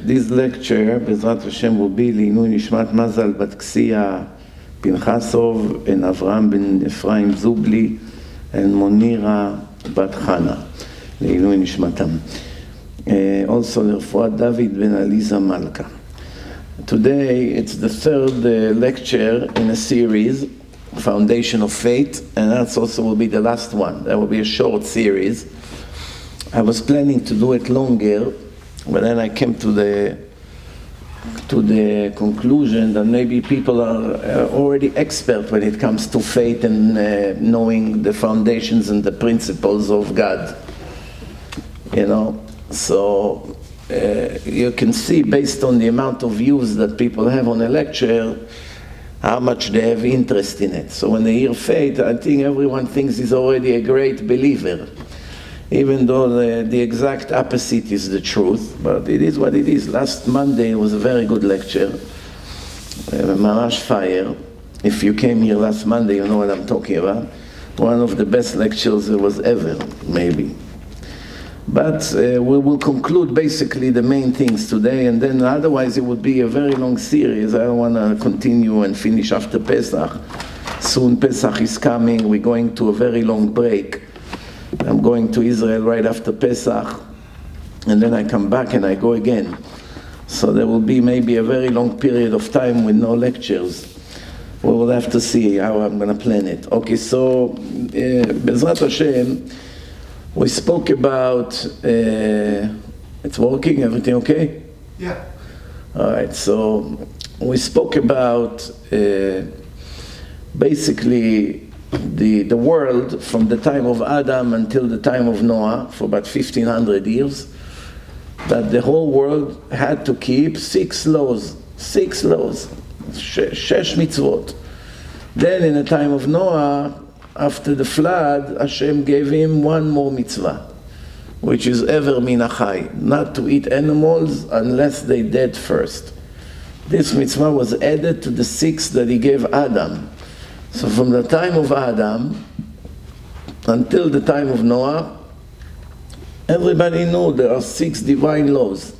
this lecture, Bezrat Hashem, will be Linui Nishmat Mazal Bat Ksia Pinchasov and Avram ben Ephraim Zubli and Monira Bat Hana. Linui Nishmatam. also, Lerfuat David ben Aliza Malka. Today, it's the third uh, lecture in a series, Foundation of Faith, and that also will be the last one. That will be a short series. I was planning to do it longer, but then I came to the to the conclusion that maybe people are uh, already expert when it comes to faith and uh, knowing the foundations and the principles of God. You know, so uh, you can see based on the amount of views that people have on a lecture how much they have interest in it. So when they hear faith, I think everyone thinks he's already a great believer even though the, the exact opposite is the truth, but it is what it is. Last Monday was a very good lecture, uh, Marash Fire. If you came here last Monday, you know what I'm talking about. One of the best lectures there was ever, maybe. But uh, we will conclude basically the main things today, and then otherwise it would be a very long series. I don't want to continue and finish after Pesach. Soon Pesach is coming, we're going to a very long break. I'm going to Israel right after Pesach, and then I come back and I go again. So there will be maybe a very long period of time with no lectures. We will have to see how I'm going to plan it. Okay, so uh, Bezrat Hashem, we spoke about. Uh, it's working. Everything okay? Yeah. All right. So we spoke about uh, basically the, the world from the time of Adam until the time of Noah, for about 1500 years, that the whole world had to keep six laws, six laws, shesh mitzvot. Then in the time of Noah, after the flood, Hashem gave him one more mitzvah, which is ever min hachai, not to eat animals unless they dead first. This mitzvah was added to the six that he gave Adam. So from the time of Adam until the time of Noah, everybody knew there are six divine laws.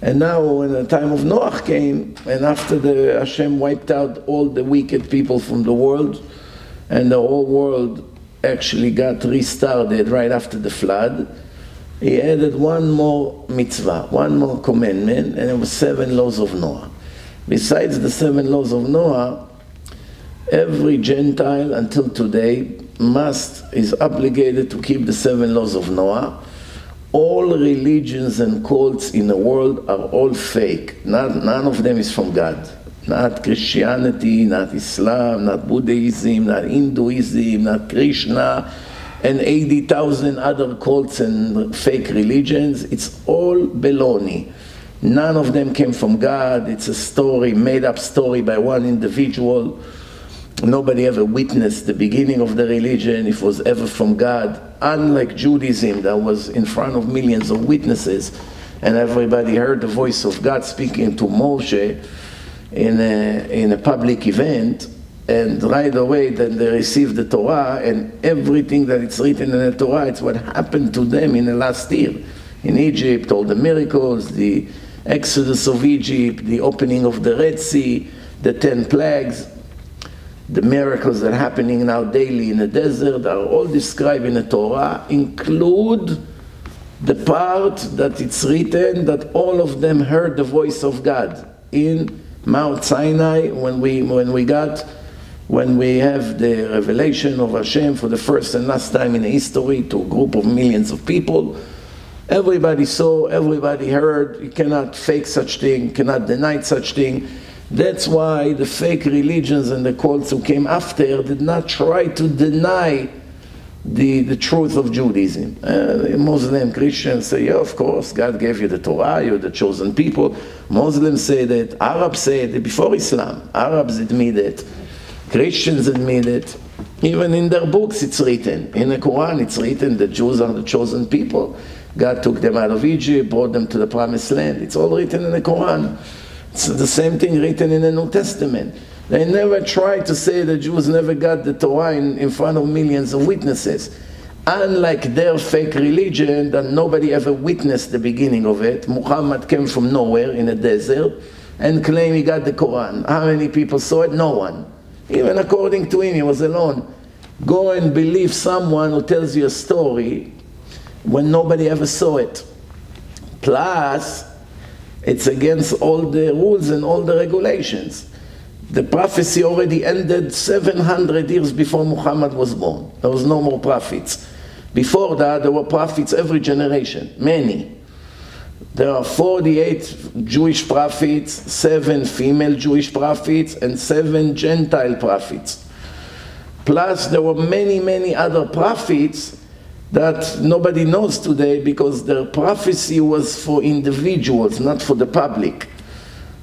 And now when the time of Noah came, and after the Hashem wiped out all the wicked people from the world, and the whole world actually got restarted right after the flood, he added one more mitzvah, one more commandment, and it was seven laws of Noah. Besides the seven laws of Noah, every Gentile until today must, is obligated to keep the seven laws of Noah. All religions and cults in the world are all fake. Not, none of them is from God. Not Christianity, not Islam, not Buddhism, not Hinduism, not Krishna, and 80,000 other cults and fake religions. It's all baloney. None of them came from God. It's a story, made up story by one individual Nobody ever witnessed the beginning of the religion, if it was ever from God, unlike Judaism that was in front of millions of witnesses, and everybody heard the voice of God speaking to Moshe in a, in a public event, and right away then they received the Torah, and everything that it's written in the Torah, it's what happened to them in the last year. In Egypt, all the miracles, the exodus of Egypt, the opening of the Red Sea, the ten plagues, the miracles that are happening now daily in the desert are all described in the Torah, include the part that it's written that all of them heard the voice of God in Mount Sinai when we, when we got, when we have the revelation of Hashem for the first and last time in history to a group of millions of people. Everybody saw, everybody heard, you cannot fake such thing, cannot deny such thing. That's why the fake religions and the cults who came after did not try to deny the, the truth of Judaism. Uh, Muslim Christians say, yeah, of course, God gave you the Torah, you're the chosen people. Muslims say that, Arabs say that before Islam. Arabs admit it, Christians admit it. Even in their books it's written. In the Quran it's written that Jews are the chosen people. God took them out of Egypt, brought them to the promised land. It's all written in the Quran. It's the same thing written in the New Testament. They never tried to say the Jews never got the Torah in, in front of millions of witnesses. Unlike their fake religion that nobody ever witnessed the beginning of it, Muhammad came from nowhere in a desert and claimed he got the Quran. How many people saw it? No one. Even according to him, he was alone. Go and believe someone who tells you a story when nobody ever saw it. Plus, it's against all the rules and all the regulations. The prophecy already ended 700 years before Muhammad was born. There was no more prophets. Before that, there were prophets every generation, many. There are 48 Jewish prophets, seven female Jewish prophets, and seven Gentile prophets. Plus, there were many, many other prophets that nobody knows today because their prophecy was for individuals, not for the public.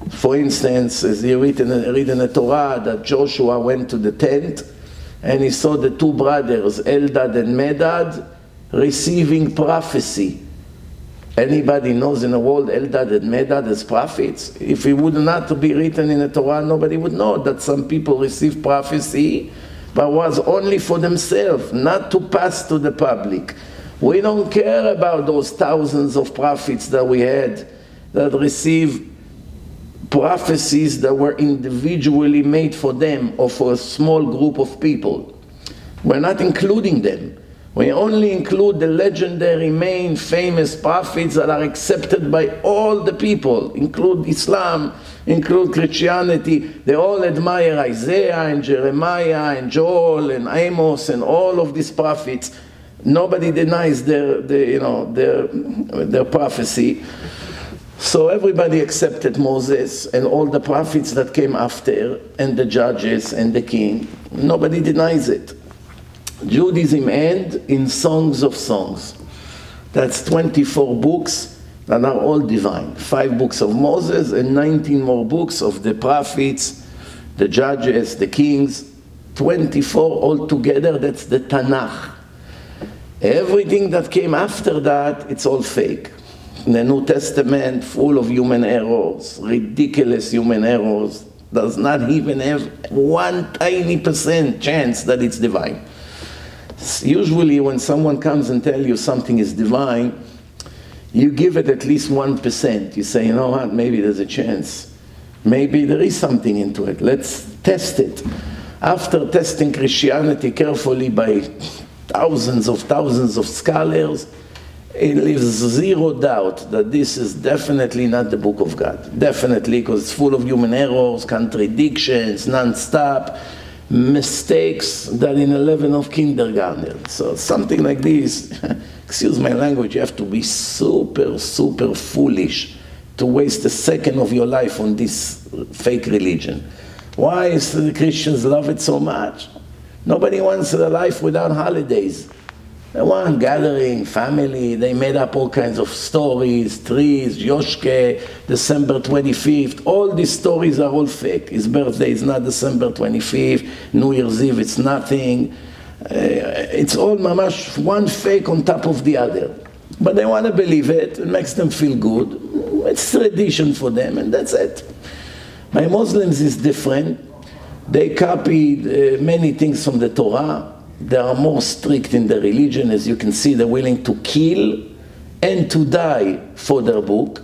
For instance, as you read in, read in the Torah that Joshua went to the tent and he saw the two brothers, Eldad and Medad, receiving prophecy. Anybody knows in the world Eldad and Medad as prophets? If it would not be written in the Torah, nobody would know that some people receive prophecy, but was only for themselves, not to pass to the public. We don't care about those thousands of prophets that we had that received prophecies that were individually made for them or for a small group of people. We're not including them. We only include the legendary main famous prophets that are accepted by all the people, include Islam, include Christianity. They all admire Isaiah and Jeremiah and Joel and Amos and all of these prophets. Nobody denies their, their you know, their, their prophecy. So everybody accepted Moses and all the prophets that came after, and the judges and the king. Nobody denies it. Judaism end in Songs of Songs. That's 24 books that are all divine. Five books of Moses and 19 more books of the prophets, the judges, the kings. 24 altogether, that's the Tanakh. Everything that came after that, it's all fake the New Testament full of human errors, ridiculous human errors, does not even have one tiny percent chance that it's divine. Usually when someone comes and tell you something is divine, you give it at least 1%. You say, you know what, maybe there's a chance. Maybe there is something into it. Let's test it. After testing Christianity carefully by thousands of thousands of scholars, it leaves zero doubt that this is definitely not the book of God. Definitely, because it's full of human errors, contradictions, non-stop, mistakes that in a level of kindergarten. So something like this, excuse my language, you have to be super, super foolish to waste a second of your life on this fake religion. Why is the Christians love it so much? Nobody wants a life without holidays. Want gathering, family. They made up all kinds of stories, trees, Yoshke, December 25th. All these stories are all fake. His birthday is not December 25th. New Year's Eve, it's nothing. Uh, it's all mamash, one fake on top of the other. But they want to believe it. It makes them feel good. It's tradition for them, and that's it. My Muslims is different. They copied uh, many things from the Torah they are more strict in their religion. As you can see, they're willing to kill and to die for their book,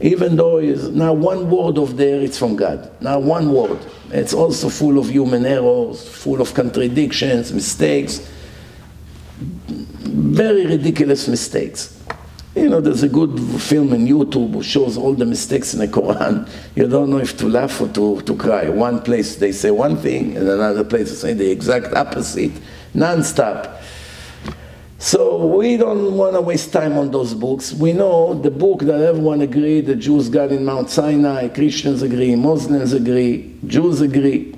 even though is now one word of there it's from God. Now one word. It's also full of human errors, full of contradictions, mistakes, very ridiculous mistakes. You know, there's a good film on YouTube who shows all the mistakes in the Quran. You don't know if to laugh or to, to cry. One place they say one thing, and another place they say the exact opposite non-stop. So we don't want to waste time on those books. We know the book that everyone agreed, the Jews got in Mount Sinai, Christians agree, Muslims agree, Jews agree.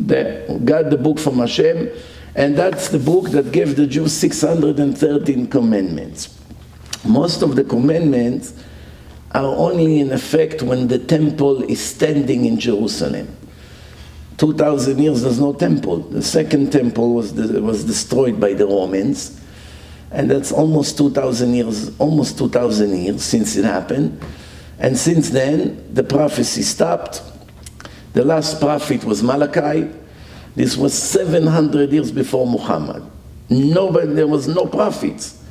They got the book from Hashem, and that's the book that gave the Jews 613 commandments. Most of the commandments are only in effect when the temple is standing in Jerusalem. 2,000 years there's no temple. The second temple was, was destroyed by the Romans, and that's almost 2,000 years, almost 2,000 years since it happened. And since then, the prophecy stopped. The last prophet was Malachi. This was 700 years before Muhammad. Nobody, there was no prophets.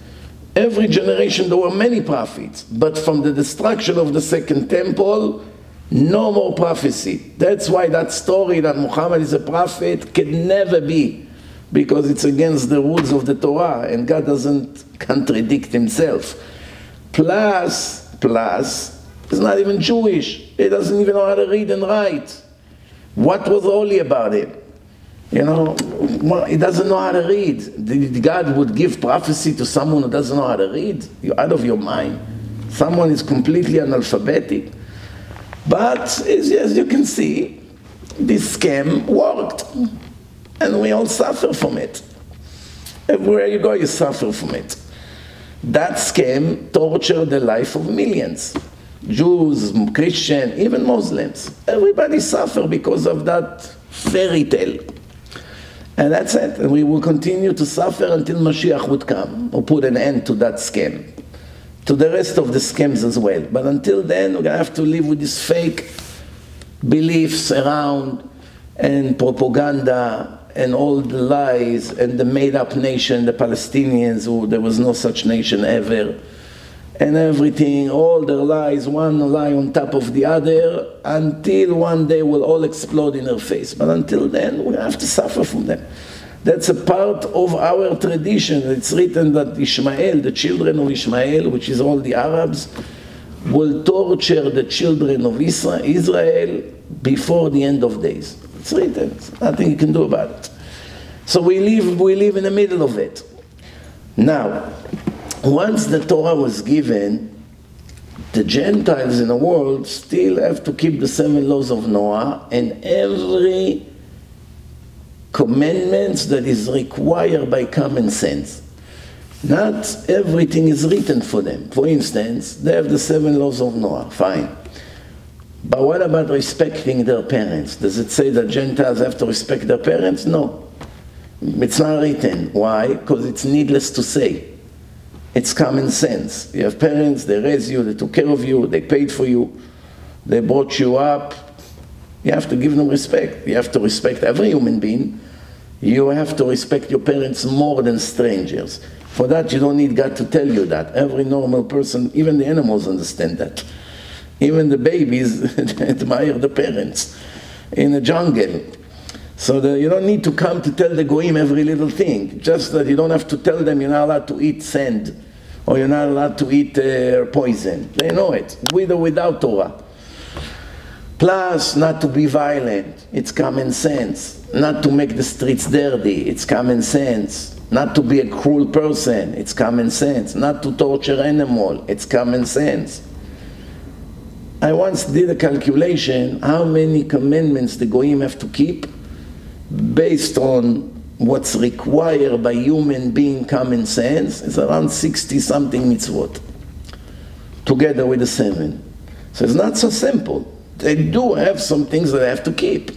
Every generation there were many prophets, but from the destruction of the second temple, no more prophecy. That's why that story that Muhammad is a prophet can never be, because it's against the rules of the Torah, and God doesn't contradict himself. Plus, plus, he's not even Jewish. He doesn't even know how to read and write. What was holy about him? You know, well, he doesn't know how to read. God would give prophecy to someone who doesn't know how to read? You're out of your mind. Someone is completely analphabetic. But as, you can see, this scam worked. And we all suffer from it. Everywhere you go, you suffer from it. That scam tortured the life of millions. Jews, Christians, even Muslims. Everybody suffer because of that fairy tale. And that's it. And we will continue to suffer until Mashiach would come or put an end to that scam. To the rest of the scams as well. But until then, we're going to have to live with these fake beliefs around and propaganda and all the lies and the made up nation, the Palestinians, who there was no such nation ever and everything, all their lies, one lie on top of the other, until one day will all explode in their face. But until then, we have to suffer from them. That's a part of our tradition. It's written that Ishmael, the children of Ishmael, which is all the Arabs, will torture the children of Israel before the end of days. It's written. Nothing you can do about it. So we live, we live in the middle of it. Now, once the Torah was given, the Gentiles in the world still have to keep the seven laws of Noah and every commandments that is required by common sense. Not everything is written for them. For instance, they have the seven laws of Noah, fine. But what about respecting their parents? Does it say that Gentiles have to respect their parents? No. It's not written. Why? Because it's needless to say. It's common sense. You have parents, they raised you, they took care of you, they paid for you, they brought you up. You have to give them respect. You have to respect every human being. You have to respect your parents more than strangers. For that, you don't need God to tell you that. Every normal person, even the animals understand that. Even the babies admire the parents in the jungle. So the, you don't need to come to tell the goyim every little thing. Just that you don't have to tell them you're not allowed to eat sand or you're not allowed to eat uh, poison. They know it, with or without Torah. Plus, not to be violent. It's common sense. Not to make the streets dirty. It's common sense. Not to be a cruel person. It's common sense. Not to torture animal. It's common sense. I once did a calculation how many commandments the goyim have to keep based on what's required by human being common sense It's around 60 something mitzvot together with the seven. So it's not so simple. They do have some things that they have to keep.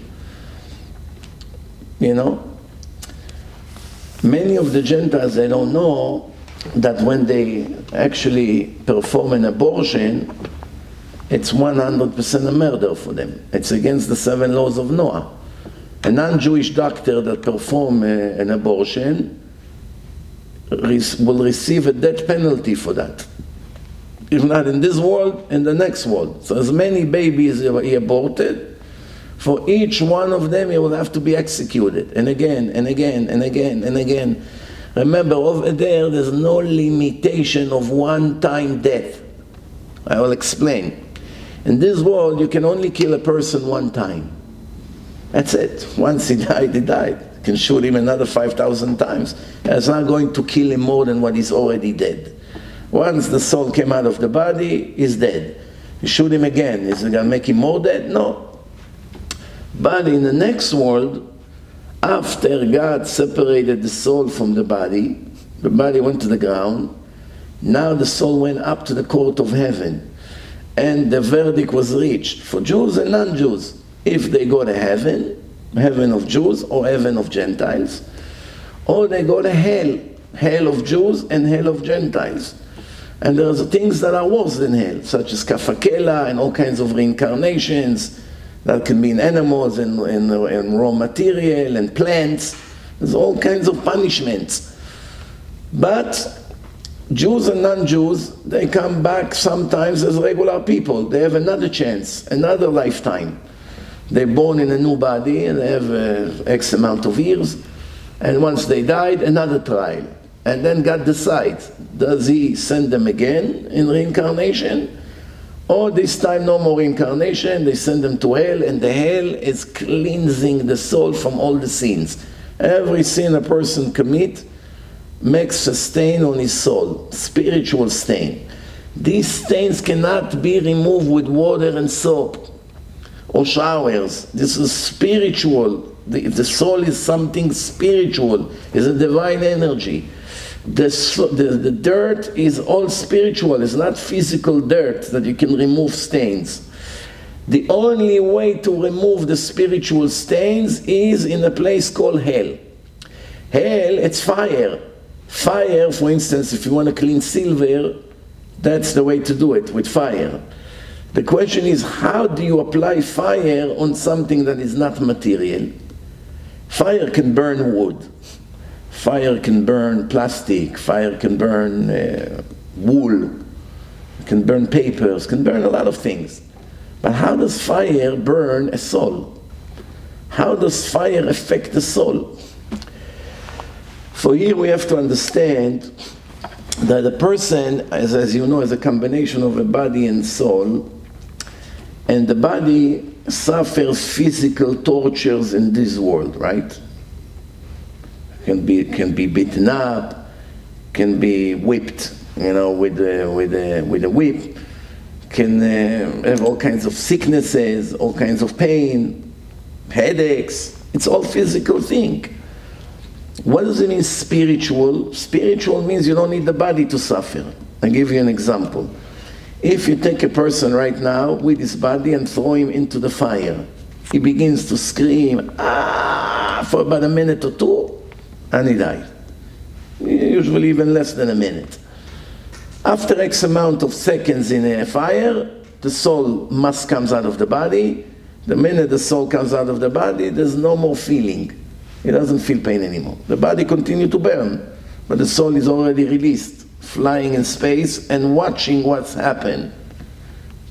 You know? Many of the Gentiles, they don't know that when they actually perform an abortion, it's 100% a murder for them. It's against the seven laws of Noah a non-Jewish doctor that perform uh, an abortion will receive a death penalty for that. If not in this world, in the next world. So as many babies he aborted, for each one of them he will have to be executed. And again, and again, and again, and again. Remember, over there, there's no limitation of one-time death. I will explain. In this world, you can only kill a person one time. That's it. Once he died, he died. You can shoot him another 5,000 times. It's not going to kill him more than what he's already dead. Once the soul came out of the body, he's dead. You shoot him again. Is it going to make him more dead? No. But in the next world, after God separated the soul from the body, the body went to the ground, now the soul went up to the court of heaven. And the verdict was reached for Jews and non Jews if they go to heaven, heaven of Jews or heaven of Gentiles, or they go to hell, hell of Jews and hell of Gentiles. And there there's things that are worse than hell, such as Kaf HaKela and all kinds of reincarnations that can be in animals and, and, and raw material and plants. There's all kinds of punishments. But Jews and non-Jews, they come back sometimes as regular people. They have another chance, another lifetime. They're born in a new body and they have uh, X amount of years. And once they died, another trial. And then God decides, does he send them again in reincarnation? Or this time no more reincarnation, they send them to hell, and the hell is cleansing the soul from all the sins. Every sin a person commit makes a stain on his soul, spiritual stain. These stains cannot be removed with water and soap or showers. This is spiritual. The, the soul is something spiritual, is a divine energy. The, the, the dirt is all spiritual, it's not physical dirt that you can remove stains. The only way to remove the spiritual stains is in a place called hell. Hell, it's fire. Fire, for instance, if you want to clean silver, that's the way to do it, with fire. The question is, how do you apply fire on something that is not material? Fire can burn wood. Fire can burn plastic. Fire can burn uh, wool. Can burn papers. Can burn a lot of things. But how does fire burn a soul? How does fire affect the soul? So here we have to understand that a person, as, as you know, is a combination of a body and soul, and the body suffers physical tortures in this world, right? Can be, can be beaten up, can be whipped, you know, with a, with a, with a whip, can uh, have all kinds of sicknesses, all kinds of pain, headaches. It's all physical thing. What does it mean spiritual? Spiritual means you don't need the body to suffer. I'll give you an example. If you take a person right now with his body and throw him into the fire, he begins to scream, ah, for about a minute or two, and he dies. Usually even less than a minute. After X amount of seconds in a fire, the soul must comes out of the body. The minute the soul comes out of the body, there's no more feeling. It doesn't feel pain anymore. The body continues to burn, but the soul is already released flying in space and watching what's happened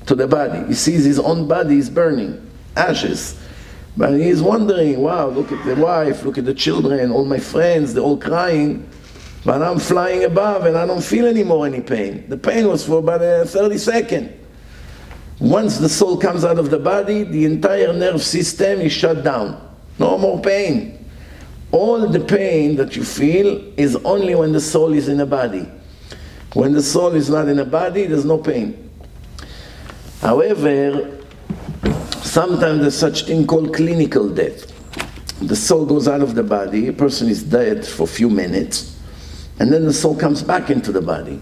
to the body. He sees his own body is burning, ashes. But he's wondering, wow, look at the wife, look at the children, all my friends, they're all crying. But I'm flying above and I don't feel anymore any pain. The pain was for about a 30 seconds. Once the soul comes out of the body, the entire nerve system is shut down. No more pain. All the pain that you feel is only when the soul is in a body. When the soul is not in a body, there's no pain. However, sometimes there's such thing called clinical death. The soul goes out of the body, a person is dead for a few minutes, and then the soul comes back into the body.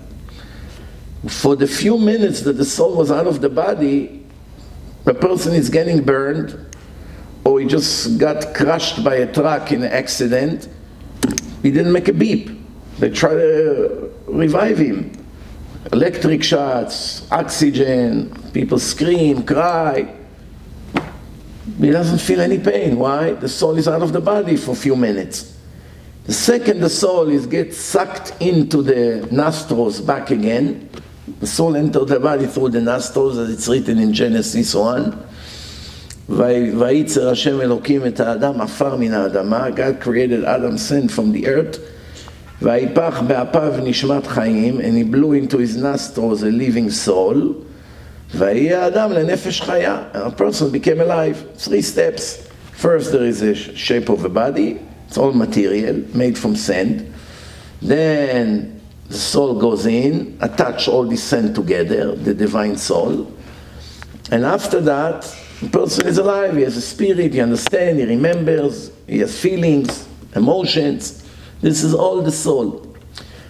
For the few minutes that the soul was out of the body, the person is getting burned, or he just got crushed by a truck in an accident, he didn't make a beep. They try to revive him. Electric shots, oxygen, people scream, cry He doesn't feel any pain. Why? The soul is out of the body for a few minutes. The second the soul is gets sucked into the nostrils back again, the soul enters the body through the nostrils, as it's written in Genesis 1. וייצר השם אלוקים את האדם עפר מן האדמה, God created Adam sent from the earth, ויפח באפיו נשמת חיים, and he blew into his nostrils a living soul, ויהיה האדם לנפש חיה, a person became alive, three steps. First there is a shape of a body, it's all material, made from sand. Then the soul goes in, attach all the sand together, the divine soul. And after that, the person is alive, he has a spirit, he understands, he remembers, he has feelings, emotions. This is all the soul.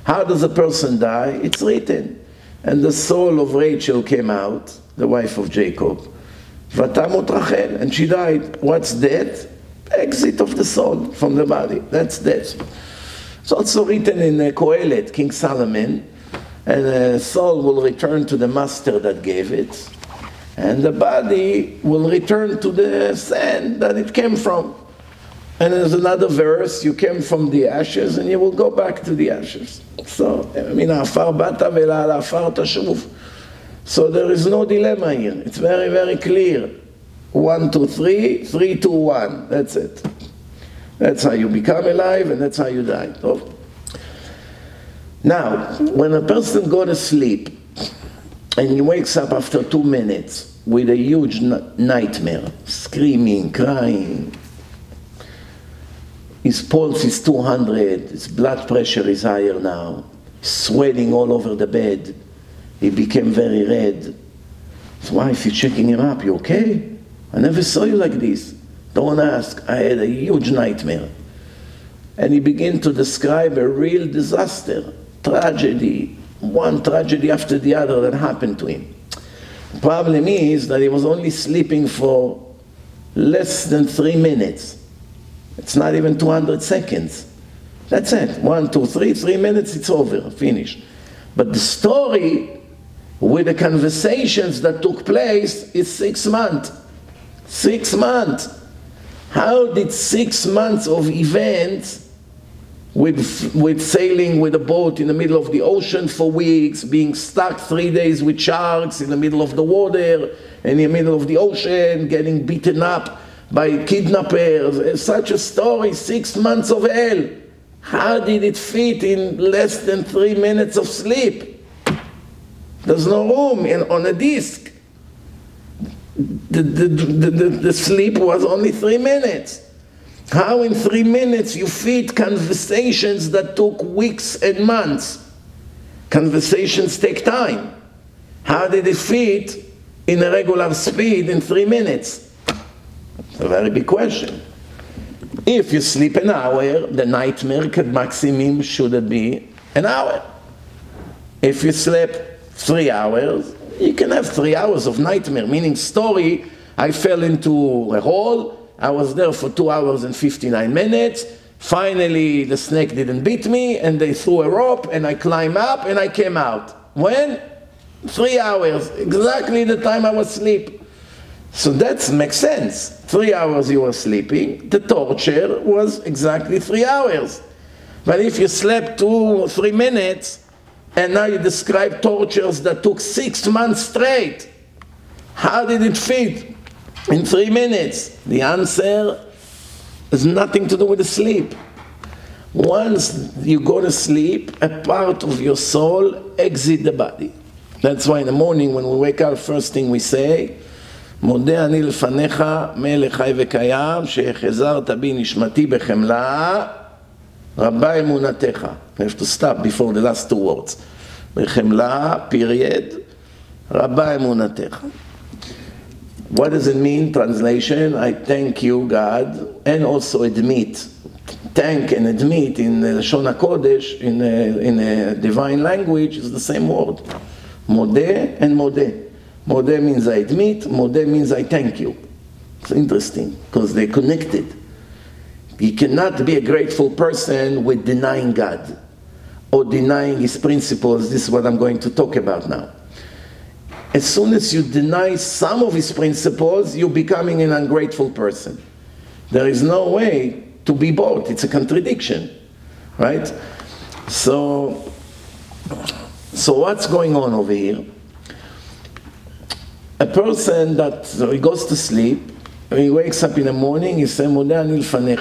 How does a person die? It's written. And the soul of Rachel came out, the wife of Jacob. Vatamut Rachel, and she died. What's death? Exit of the soul from the body. That's death. It's also written in uh, Kohelet, King Solomon, and the soul will return to the master that gave it, and the body will return to the sand that it came from. And there's another verse, you came from the ashes and you will go back to the ashes. So, so there is no dilemma here. It's very, very clear. One, two, three, three, two, one. That's it. That's how you become alive and that's how you die. So, now, when a person goes to sleep and he wakes up after two minutes with a huge nightmare, screaming, crying, his pulse is 200, his blood pressure is higher now, swelling all over the bed, he became very red. His wife is checking him up, you okay? I never saw you like this. Don't ask, I had a huge nightmare. And he began to describe a real disaster tragedy, one tragedy after the other that happened to him. The problem is that he was only sleeping for less than three minutes. It's not even 200 seconds. That's it. One, two, three, three minutes, it's over, finished. But the story with the conversations that took place is six months. Six months. How did six months of events with, with sailing with a boat in the middle of the ocean for weeks, being stuck three days with sharks in the middle of the water, in the middle of the ocean, getting beaten up by kidnappers. Such a story, six months of hell. How did it fit in less than three minutes of sleep? There's no room in, on a disc. The, the, the, the, sleep was only three minutes. How in three minutes you feed conversations that took weeks and months? Conversations take time. How did it fit in a regular speed in three minutes? A very big question. If you sleep an hour, the nightmare maximum should be an hour. If you sleep three hours, you can have three hours of nightmare, meaning story, I fell into a hole, I was there for two hours and 59 minutes. Finally, the snake didn't beat me, and they threw a rope, and I climbed up, and I came out. When? Three hours, exactly the time I was asleep. So that makes sense. Three hours you were sleeping, the torture was exactly three hours. But if you slept two or three minutes, and now you describe tortures that took six months straight, how did it fit? in three minutes? The answer has nothing to do with the sleep. Once you go to sleep, a part of your soul exit the body. That's why in the morning when we wake up, first thing we say, מודה אני לפניך, מלך חי וקיים, שהחזרת בי נשמתי בחמלה, רבה אמונתך. I have to stop before the last two words. בחמלה, period, רבה אמונתך. What does it mean? Translation, I thank you, God, and also admit. Thank and admit in Lashon HaKodesh, in a, in a divine language, is the same word. Modeh and modeh. Modeh means I admit, modeh means I thank you. It's interesting, because they're connected. You cannot be a grateful person with denying God or denying His principles. This is what I'm going to talk about now as soon as you deny some of his principles, you're becoming an ungrateful person. There is no way to be both. It's a contradiction, right? So, so what's going on over here? A person that so he goes to sleep, he wakes up in the morning, he says,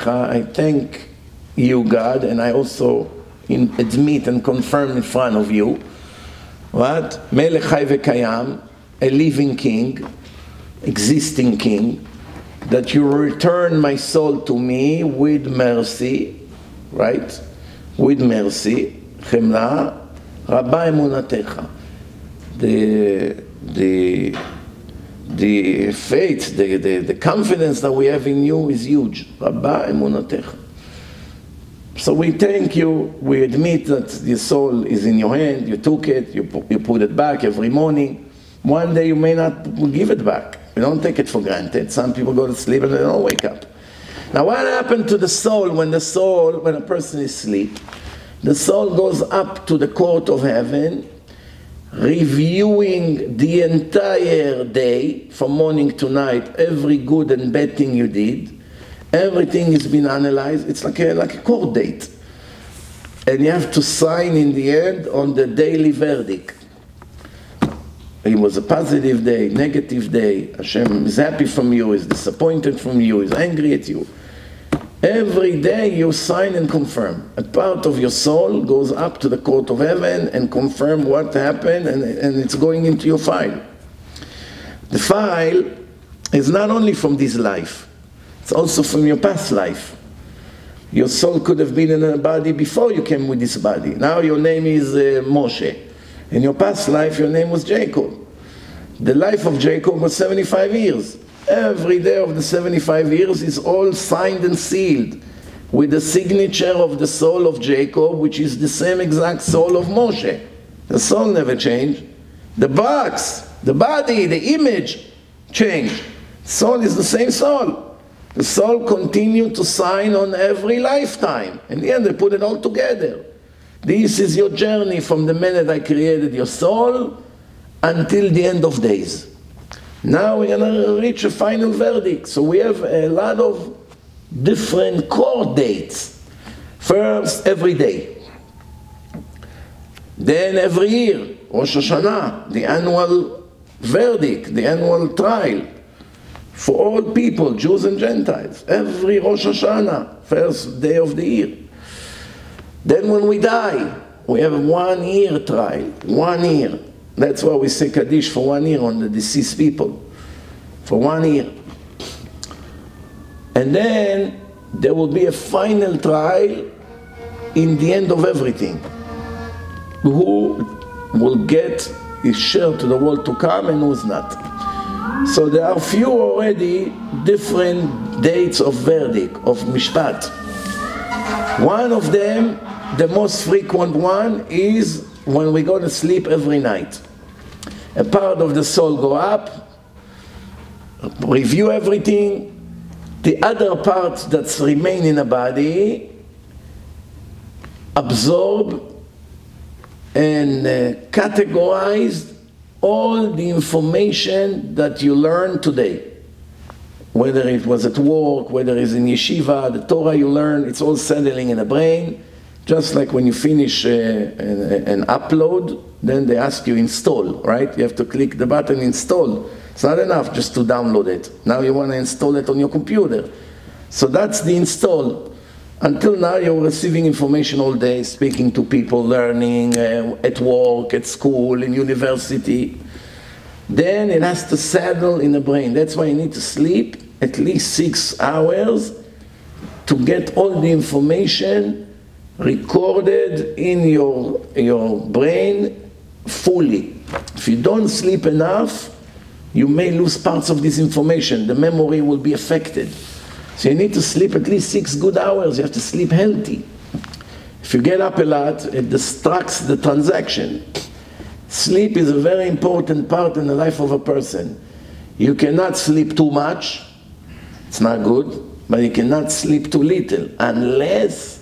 I thank you, God, and I also admit and confirm in front of you what? Melech Vekayam, a living king, existing king, that you return my soul to me with mercy, right? With mercy, chemla, rabba emunatecha. The, the, the faith, the, the, the confidence that we have in you is huge. Rabba emunatecha. So we thank you. We admit that the soul is in your hand. You took it. You, you put it back every morning. One day you may not give it back. We don't take it for granted. Some people go to sleep and they don't wake up. Now, what happened to the soul when the soul, when a person is asleep? The soul goes up to the court of heaven, reviewing the entire day, from morning to night, every good and bad thing you did, Everything has been analyzed. It's like a, like a court date. And you have to sign in the end on the daily verdict. It was a positive day, negative day. Hashem is happy from you, is disappointed from you, is angry at you. Every day you sign and confirm. A part of your soul goes up to the court of heaven and confirm what happened and, and it's going into your file. The file is not only from this life, it's also from your past life. Your soul could have been in a body before you came with this body. Now your name is uh, Moshe. In your past life, your name was Jacob. The life of Jacob was 75 years. Every day of the 75 years is all signed and sealed with the signature of the soul of Jacob, which is the same exact soul of Moshe. The soul never changed. The box, the body, the image changed. Soul is the same soul. The soul continued to sign on every lifetime. In the end, they put it all together. This is your journey from the minute I created your soul until the end of days. Now we're going to reach a final verdict. So we have a lot of different court dates. First, every day. Then every year, Rosh Hashanah, the annual verdict, the annual trial for all people, Jews and Gentiles. Every Rosh Hashanah, first day of the year. Then when we die, we have one year trial, one year. That's why we say Kaddish for one year on the deceased people. For one year. And then there will be a final trial in the end of everything. Who will get his share to the world to come and who's not. So there are few already different dates of verdict, of mishpat. One of them, the most frequent one, is when we go to sleep every night. A part of the soul go up, review everything. The other part that's remain in the body absorb and uh, categorize all the information that you learned today. Whether it was at work, whether it's in yeshiva, the Torah you learn, it's all settling in the brain. Just like when you finish uh, an, an upload, then they ask you install, right? You have to click the button install. It's not enough just to download it. Now you want to install it on your computer. So that's the install. Until now, you're receiving information all day, speaking to people, learning uh, at work, at school, in university. Then it has to settle in the brain. That's why you need to sleep at least six hours to get all the information recorded in your, your brain fully. If you don't sleep enough, you may lose parts of this information. The memory will be affected. So you need to sleep at least six good hours. You have to sleep healthy. If you get up a lot, it distracts the transaction. Sleep is a very important part in the life of a person. You cannot sleep too much, it's not good, but you cannot sleep too little unless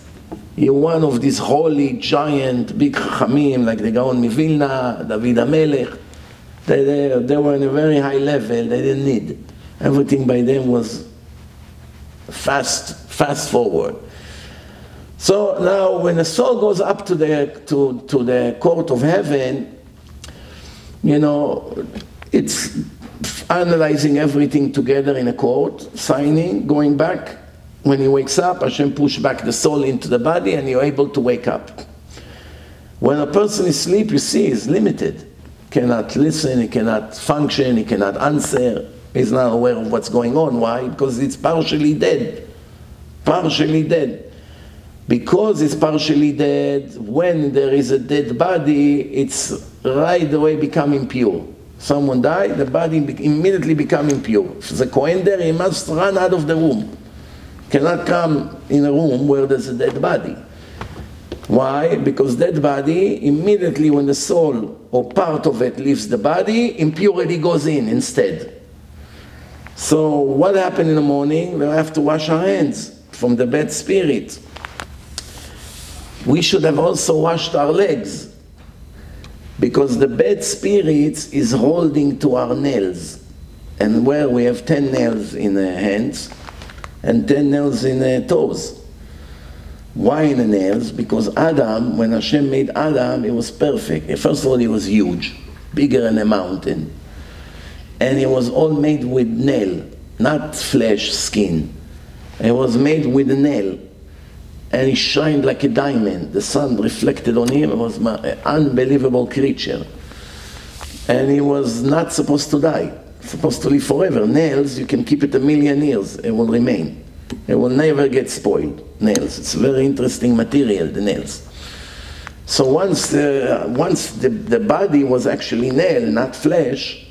you're one of these holy, giant, big Chachamim like the Gaon Mivilna, David HaMelech. They, they, they were in a very high level, they didn't need. Everything by them was fast, fast forward. So now when the soul goes up to the, to, to the court of heaven, you know, it's analyzing everything together in a court, signing, going back. When he wakes up, Hashem push back the soul into the body and you're able to wake up. When a person is asleep, you see, he's limited. Cannot listen, he cannot function, he cannot answer. He's not aware of what's going on. Why? Because it's partially dead. Partially dead. Because it's partially dead, when there is a dead body, it's right away becoming pure. Someone died, the body immediately become impure. If the Kohen there, he must run out of the room. Cannot come in a room where there's a dead body. Why? Because dead body, immediately when the soul or part of it leaves the body, impurity goes in instead. So what happened in the morning? We have to wash our hands from the bad spirit. We should have also washed our legs because the bad spirits is holding to our nails. And where we have 10 nails in the hands, and 10 nails in the toes. Why in the nails? Because Adam, when Hashem made Adam, it was perfect. First of all, he was huge, bigger than a mountain. And he was all made with nail, not flesh, skin. It was made with a nail. And he shined like a diamond. The sun reflected on him. It was an unbelievable creature. And he was not supposed to die, supposed to live forever. Nails, you can keep it a million years, it will remain. It will never get spoiled. Nails, it's very interesting material, the nails. So once, uh, once the, the body was actually nail, not flesh,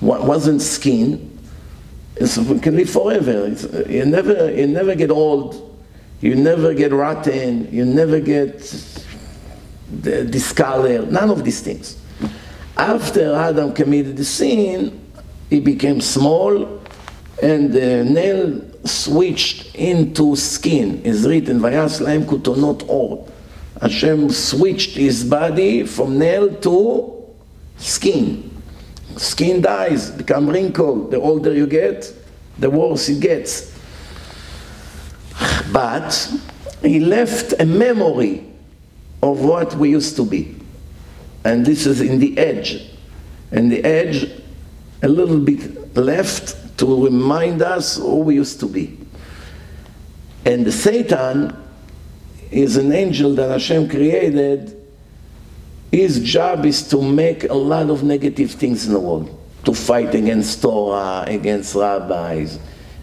What wasn't skin, it can live forever. It's, you never, you never get old. You never get rotten. You never get discolored. None of these things. After Adam committed the sin, he became small, and the nail switched into skin. Is written, "Vayas lahem kutonot or." Hashem switched his body from nail to skin. Skin dies, become wrinkled. The older you get, the worse it gets. But he left a memory of what we used to be. And this is in the edge. And the edge, a little bit left to remind us who we used to be. And the Satan is an angel that Hashem created. His job is to make a lot of negative things in the world. To fight against Torah, against rabbis,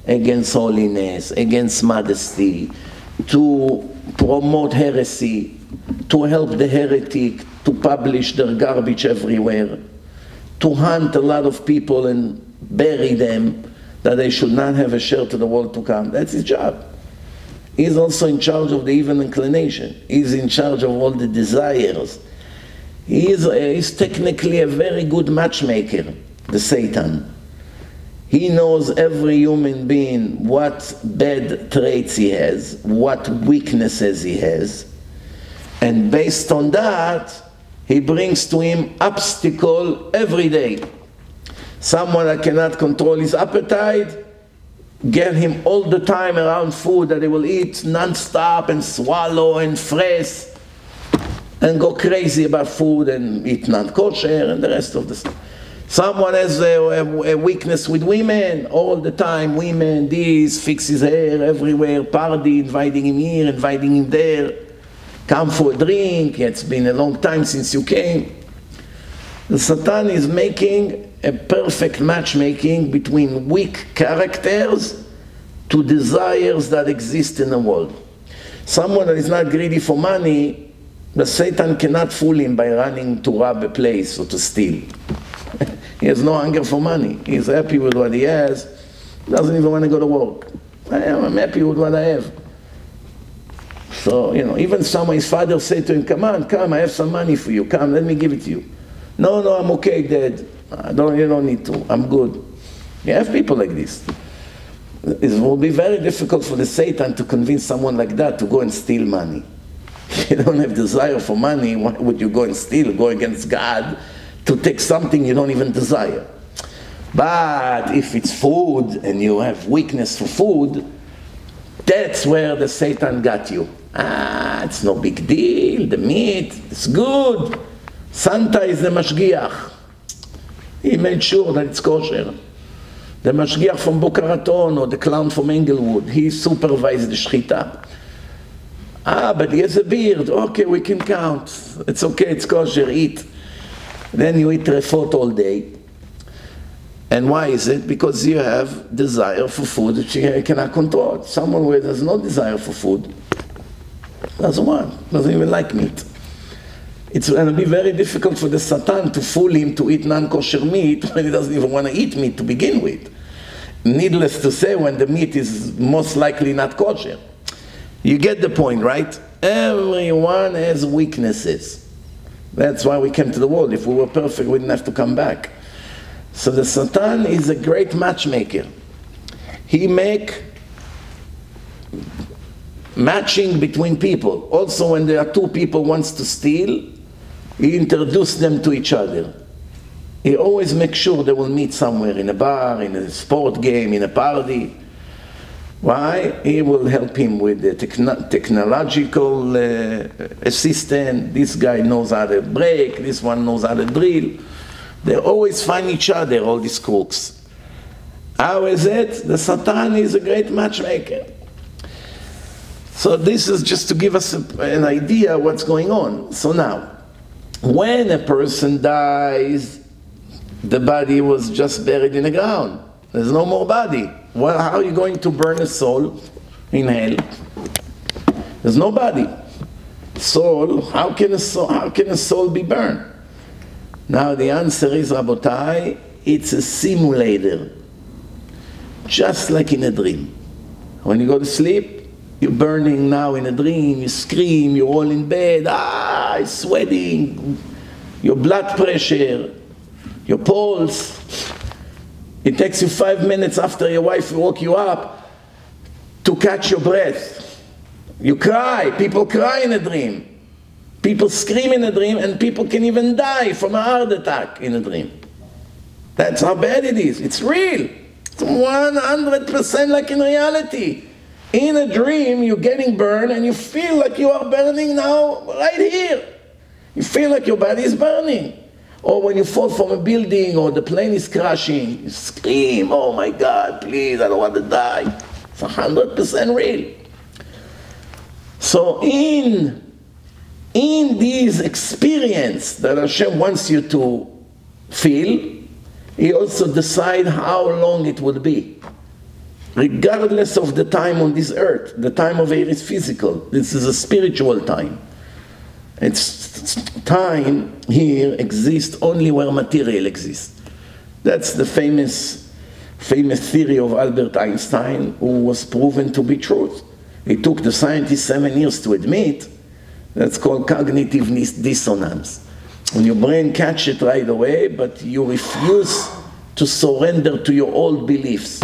against holiness, against modesty, to promote heresy, to help the heretic, to publish their garbage everywhere, to hunt a lot of people and bury them, that they should not have a share to the world to come. That's his job. He's also in charge of the evil inclination. He's in charge of all the desires. He is, uh, he's technically a very good matchmaker, the Satan. He knows every human being what bad traits he has, what weaknesses he has, and based on that, he brings to him obstacle every day. Someone that cannot control his appetite, get him all the time around food that he will eat non-stop and swallow and freeze and go crazy about food and eat non-kosher and the rest of the stuff. Someone has a, a, a, weakness with women all the time. Women, this, fix his hair everywhere, party, inviting him here, inviting him there. Come for a drink. It's been a long time since you came. The Satan is making a perfect matchmaking between weak characters to desires that exist in the world. Someone that is not greedy for money, the Satan cannot fool him by running to rob a place or to steal. he has no hunger for money. He's happy with what he has, doesn't even want to go to work. I am, I'm happy with what I have. So, you know, even someone, his father said to him, come on, come, I have some money for you. Come, let me give it to you. No, no, I'm okay, Dad. I don't, you don't need to. I'm good. You have people like this. It will be very difficult for the Satan to convince someone like that to go and steal money. If you don't have desire for money, why would you go and steal, go against God to take something you don't even desire? But if it's food and you have weakness for food, that's where the Satan got you. Ah, it's no big deal, the meat, it's good. Santa is the mashgiach. He made sure that it's kosher. The mashgiach from Boca Raton or the clown from Englewood, he supervised the shchita. Ah, but he has a beard. Okay, we can count. It's okay, it's kosher, eat. Then you eat refot all day. And why is it? Because you have desire for food that you cannot control. Someone who has no desire for food doesn't want, doesn't even like meat it's going to be very difficult for the Satan to fool him to eat non-kosher meat when he doesn't even want to eat meat to begin with. Needless to say, when the meat is most likely not kosher. You get the point, right? Everyone has weaknesses. That's why we came to the world. If we were perfect, we didn't have to come back. So the Satan is a great matchmaker. He make matching between people. Also, when there are two people wants to steal, he introduce them to each other. He always makes sure they will meet somewhere in a bar, in a sport game, in a party. Why? He will help him with the techno- technological uh, assistant. This guy knows how to break, this one knows how to drill. They always find each other, all these crooks. How is it? The Satan is a great matchmaker. So this is just to give us a, an idea what's going on. So now, when a person dies, the body was just buried in the ground. There's no more body. Well, how are you going to burn a soul in hell? There's no body. Soul, how can a soul, how can a soul be burned? Now the answer is, Rabotai, it's a simulator. Just like in a dream. When you go to sleep, you're burning now in a dream, you scream, you're all in bed, ah, sweating, your blood pressure, your pulse. It takes you five minutes after your wife woke you up to catch your breath. You cry, people cry in a dream. People scream in a dream, and people can even die from a heart attack in a dream. That's how bad it is. It's real. It's 100% like in reality. In a dream, you're getting burned, and you feel like you are burning now, right here. You feel like your body is burning. Or when you fall from a building or the plane is crashing, you scream, oh my God, please, I don't want to die. It's 100% real. So in, in this experience that Hashem wants you to feel, He also decide how long it will be. Regardless of the time on this earth, the time of air is physical. This is a spiritual time. It's time here exists only where material exists. That's the famous, famous theory of Albert Einstein, who was proven to be truth. It took the scientists seven years to admit. That's called cognitive dissonance. When your brain catch it right away, but you refuse to surrender to your old beliefs.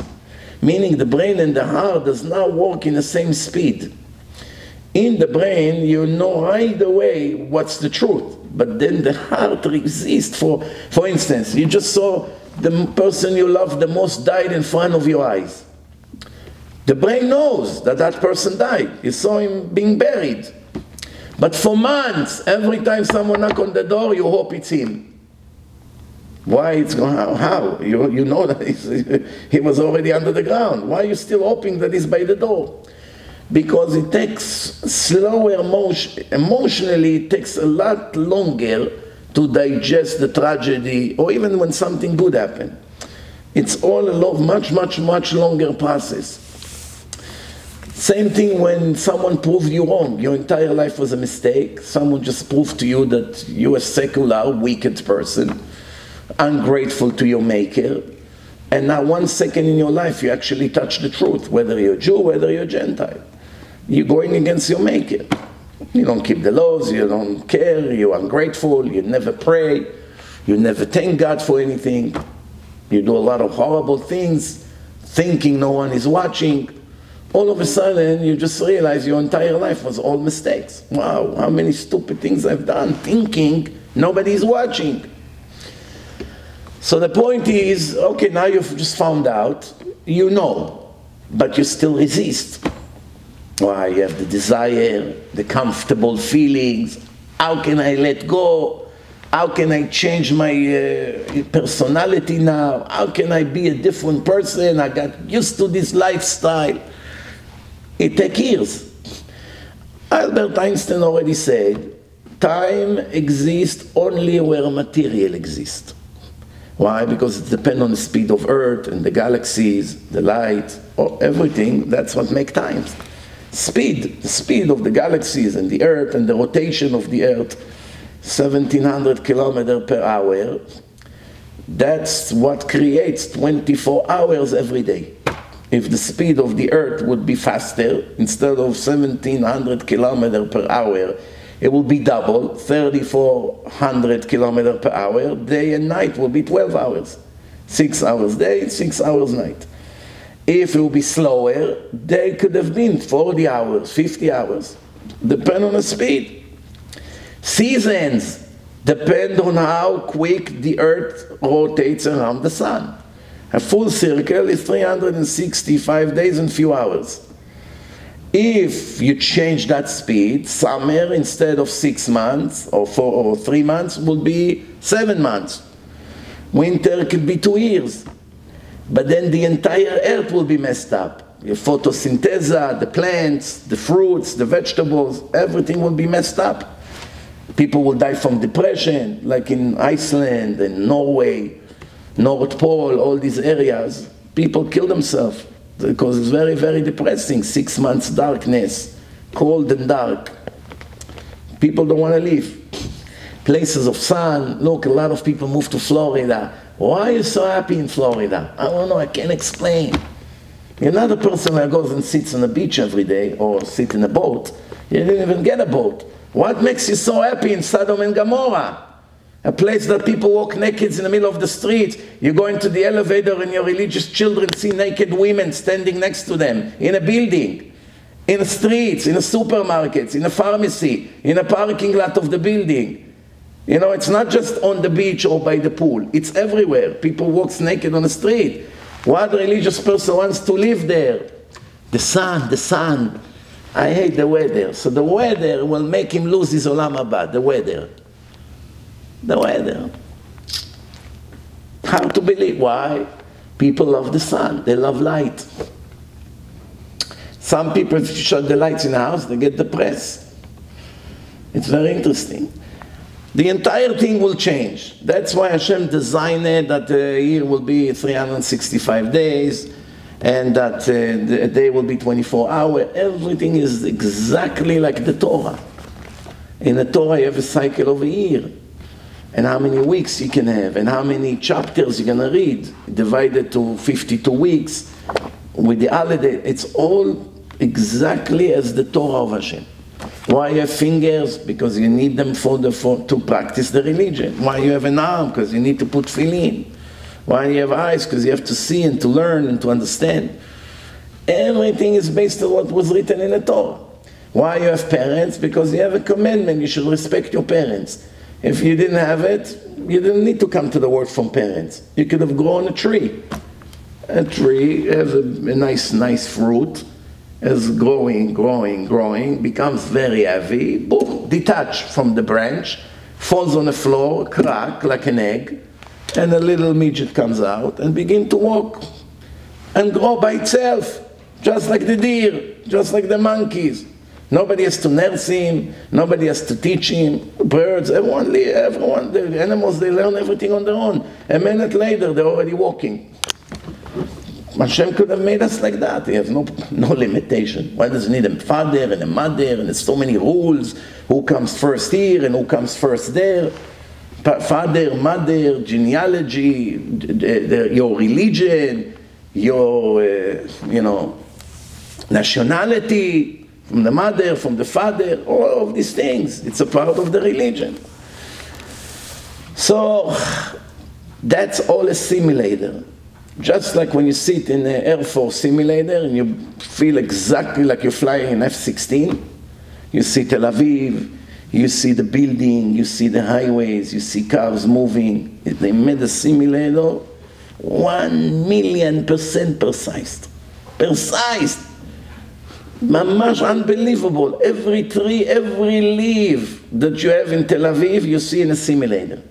Meaning the brain and the heart does not work in the same speed in the brain, you know right away what's the truth. But then the heart resists. For, for instance, you just saw the person you love the most died in front of your eyes. The brain knows that that person died. You saw him being buried. But for months, every time someone knock on the door, you hope it's him. Why it's going, how? how? You, you know that he was already under the ground. Why are you still hoping that he's by the door? because it takes slower emotion, emotionally it takes a lot longer to digest the tragedy or even when something good happened. It's all a lot, much, much, much longer process. Same thing when someone proved you wrong. Your entire life was a mistake. Someone just proved to you that you're a secular, wicked person, ungrateful to your maker. And now one second in your life you actually touch the truth, whether you're Jew, whether you're Gentile you're going against your maker. You don't keep the laws, you don't care, you're ungrateful, you never pray, you never thank God for anything, you do a lot of horrible things, thinking no one is watching. All of a sudden, you just realize your entire life was all mistakes. Wow, how many stupid things I've done, thinking nobody's watching. So the point is okay, now you've just found out, you know, but you still resist. Why you have the desire, the comfortable feelings. How can I let go? How can I change my uh, personality now? How can I be a different person? I got used to this lifestyle. It takes years. Albert Einstein already said, time exists only where material exists. Why? Because it depends on the speed of Earth and the galaxies, the light, or everything. That's what makes time speed, the speed of the galaxies and the Earth and the rotation of the Earth, 1700 kilometer per hour, that's what creates 24 hours every day. If the speed of the Earth would be faster, instead of 1700 kilometer per hour, it will be double, 3400 kilometer per hour. Day and night will be 12 hours. Six hours day, six hours night. If it will be slower, they could have been 40 hours, 50 hours. Depend on the speed. Seasons depend on how quick the earth rotates around the sun. A full circle is 365 days and few hours. If you change that speed, summer instead of six months or four or three months will be seven months. Winter could be two years. But then the entire earth will be messed up. Your photosynthesis, the plants, the fruits, the vegetables, everything will be messed up. People will die from depression, like in Iceland and Norway, North Pole, all these areas. People kill themselves because it's very, very depressing. Six months darkness, cold and dark. People don't want to leave. Places of sun. Look, a lot of people move to Florida. Why are you so happy in Florida? I don't know, I can't explain. You're not a person that goes and sits on the beach every day or sit in a boat. You didn't even get a boat. What makes you so happy in Sodom and Gomorrah? A place that people walk naked in the middle of the street. You go into the elevator and your religious children see naked women standing next to them in a building, in the streets, in the supermarkets, in a pharmacy, in a parking lot of the building. You know, it's not just on the beach or by the pool. It's everywhere. People walk naked on the street. What religious person wants to live there? The sun, the sun. I hate the weather. So the weather will make him lose his olam haba, the weather. The weather. How to believe? Why? People love the sun. They love light. Some people, if you shut the lights in the house, they get depressed. It's very interesting. The entire thing will change. That's why Hashem designed it that the year will be 365 days and that uh, the day will be 24 hours. Everything is exactly like the Torah. In the Torah, you have a cycle of a year. And how many weeks you can have, and how many chapters going to read, divided to 52 weeks with the holiday. It's all exactly as the Torah of Hashem. Why you have fingers? Because you need them for the, for, to practice the religion. Why you have an arm? Because you need to put tefillin. Why you have eyes? Because you have to see and to learn and to understand. Everything is based on what was written in the Torah. Why you have parents? Because you have a commandment. You should respect your parents. If you didn't have it, you didn't need to come to the world from parents. You could have grown a tree. A tree has a, a nice, nice fruit is growing, growing, growing, becomes very heavy, boom, detach from the branch, falls on the floor, crack like an egg, and a little midget comes out and begin to walk and grow by itself, just like the deer, just like the monkeys. Nobody has to nurse him, nobody has to teach him. Birds, everyone, everyone, the animals, they learn everything on their own. A minute later, they're already walking. Hashem could have made us like that. He has no, no limitation. Why does he need a father and a mother and there's so many rules? Who comes first here and who comes first there? Father, mother, genealogy, your religion, your, uh, you know, nationality, from the mother, from the father, all of these things. It's a part of the religion. So, that's all a simulator. Just like when you sit in the Air Force simulator and you feel exactly like you're flying an F-16, you see Tel Aviv, you see the building, you see the highways, you see cars moving. They made a simulator one million percent precise. Precise. Mamash unbelievable. Every tree, every leaf that you have in Tel Aviv, you see in a simulator.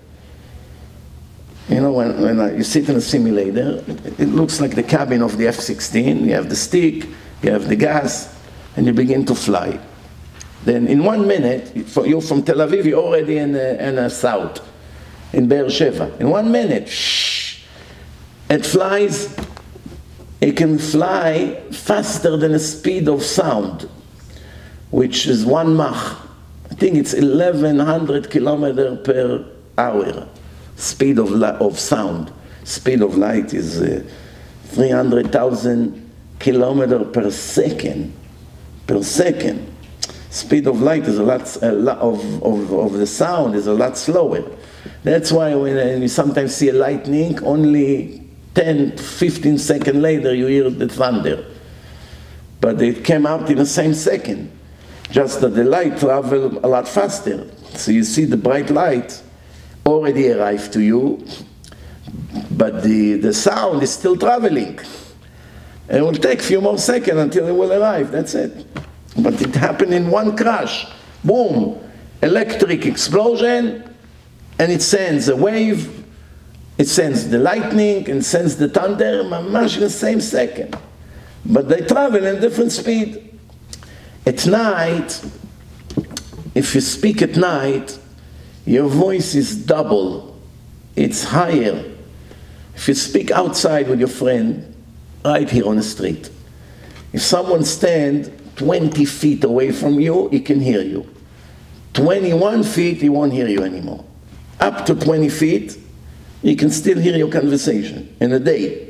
You know, when, when uh, you sit in a simulator, it looks like the cabin of the F-16. You have the stick, you have the gas, and you begin to fly. Then in one minute, you're from Tel Aviv, you're already in the, in the south, in Be'er Sheva. In one minute, shh, it flies, it can fly faster than the speed of sound, which is one Mach. I think it's 1100 kilometer per hour speed of, of sound. Speed of light is uh, 300,000 kilometer per second. Per second. Speed of light is a lot, a lot of, of, of the sound is a lot slower. That's why when uh, you sometimes see a lightning, only 10, 15 seconds later you hear the thunder. But it came out in the same second. Just that the light traveled a lot faster. So you see the bright light already arrived to you, but the, the sound is still traveling. It will take a few more seconds until it will arrive, that's it. But it happened in one crash. Boom, electric explosion, and it sends a wave, it sends the lightning, and sends the thunder, mamash in the same second. But they travel in different speed. At night, if you speak at night, your voice is double, it's higher. If you speak outside with your friend, right here on the street, if someone stands 20 feet away from you, he can hear you. 21 feet, he won't hear you anymore. Up to 20 feet, he can still hear your conversation in a day.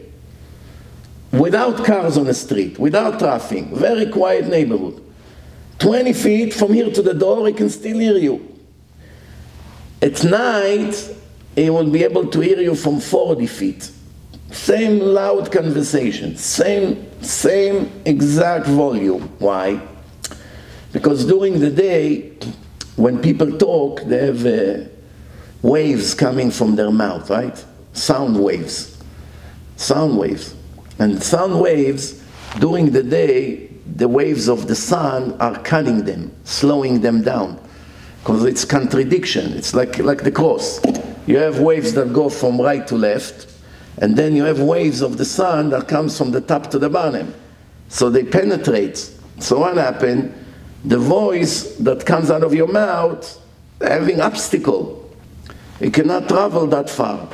Without cars on the street, without traffic, very quiet neighborhood. 20 feet from here to the door, he can still hear you. At night, he will be able to hear you from 40 feet. Same loud conversation, same, same exact volume. Why? Because during the day, when people talk, they have uh, waves coming from their mouth, right? Sound waves. Sound waves. And sound waves, during the day, the waves of the sun are cutting them, slowing them down. Because it's contradiction. It's like, like the cross. You have waves that go from right to left, and then you have waves of the sun that comes from the top to the bottom. So they penetrate. So what happened? The voice that comes out of your mouth having obstacle. It cannot travel that far.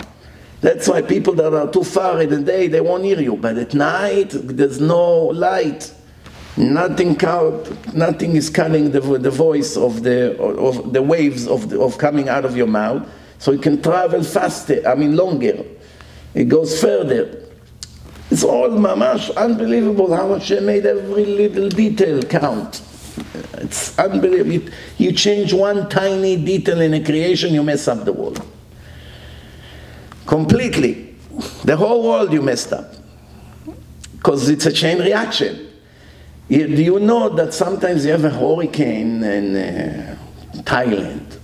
That's why people that are too far in the day, they won't hear you. But at night, there's no light. Nothing, nothing is cutting the, the voice of the, of the waves of, the, of coming out of your mouth. So it can travel faster, I mean longer. It goes further. It's all mamash, unbelievable how much they made every little detail count. It's unbelievable. You change one tiny detail in a creation, you mess up the world. Completely. The whole world you messed up. Because it's a chain reaction. You, do you know that sometimes you have a hurricane in uh, Thailand,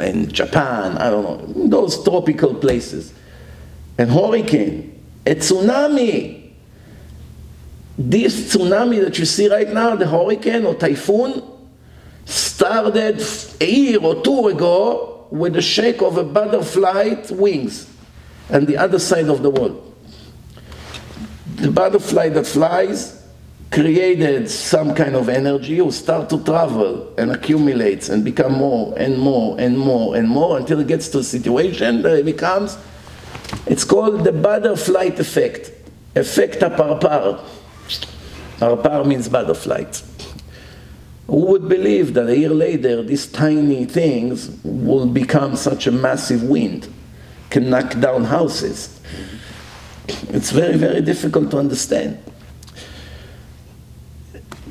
in Japan, I don't know, those tropical places. A hurricane, a tsunami. This tsunami that you see right now, the hurricane or typhoon, started a year or two ago with the shake of a butterfly's wings on the other side of the world. The butterfly that flies created some kind of energy will start to travel and accumulates and become more and more and more and more until it gets to a situation that it becomes, it's called the butterfly effect, effect parpar. Parpar means butterfly. Who would believe that a year later these tiny things will become such a massive wind, can knock down houses? It's very, very difficult to understand.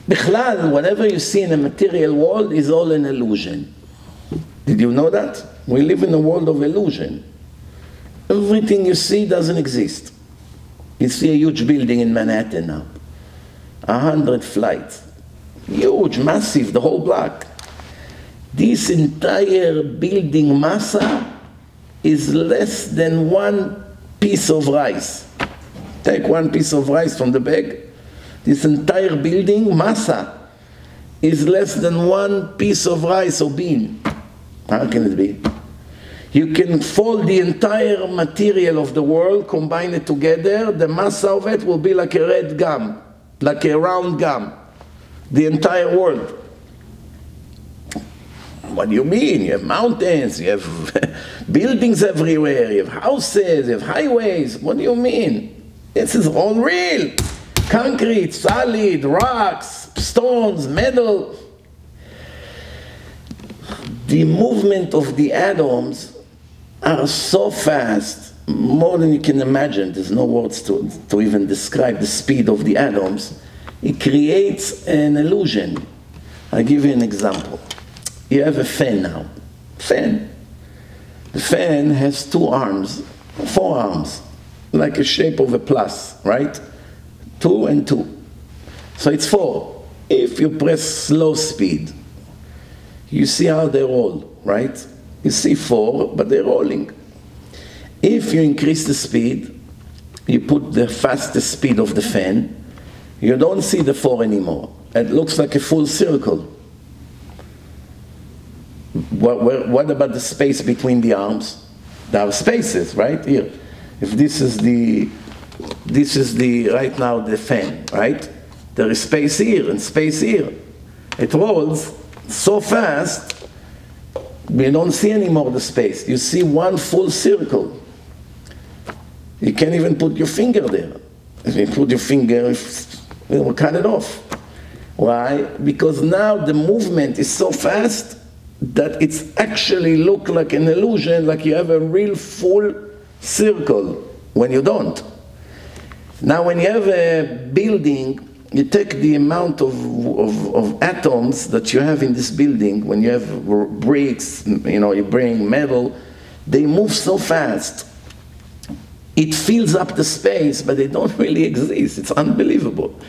Bichlal, whatever you see in the material world is all an illusion. Did you know that? We live in a world of illusion. Everything you see doesn't exist. You see a huge building in Manhattan now. A hundred flights. Huge, massive, the whole block. This entire building massa is less than one piece of rice. Take one piece of rice from the bag, this entire building, masa, is less than one piece of rice or bean. How can it be? You can fold the entire material of the world, combine it together, the massa of it will be like a red gum, like a round gum. The entire world. What do you mean? You have mountains, you have buildings everywhere, you have houses, you have highways. What do you mean? This is all real concrete, solid, rocks, stones, metal. The movement of the atoms are so fast, more than you can imagine. There's no words to, to even describe the speed of the atoms. It creates an illusion. I'll give you an example. You have a fan now. Fan. The fan has two arms, four arms, like a shape of a plus, right? 2 and 2. So it's 4. If you press slow speed, you see how they roll, right? You see 4, but they're rolling. If you increase the speed, you put the fastest speed of the fan, you don't see the four anymore. It looks like a full circle. What, what about the space between the arms? There are spaces, right? Here. If this is the, this is the, right now, the fan, right? There is space here and space here. It rolls so fast, you don't see anymore the space. You see one full circle. You can't even put your finger there. If you put your finger, it will cut it off. Why? Because now the movement is so fast that it's actually look like an illusion, like you have a real full circle when you don't. Now when you have a building, you take the amount of, of, of, atoms that you have in this building, when you have bricks, you know, you bring metal, they move so fast. It fills up the space, but they don't really exist. It's unbelievable.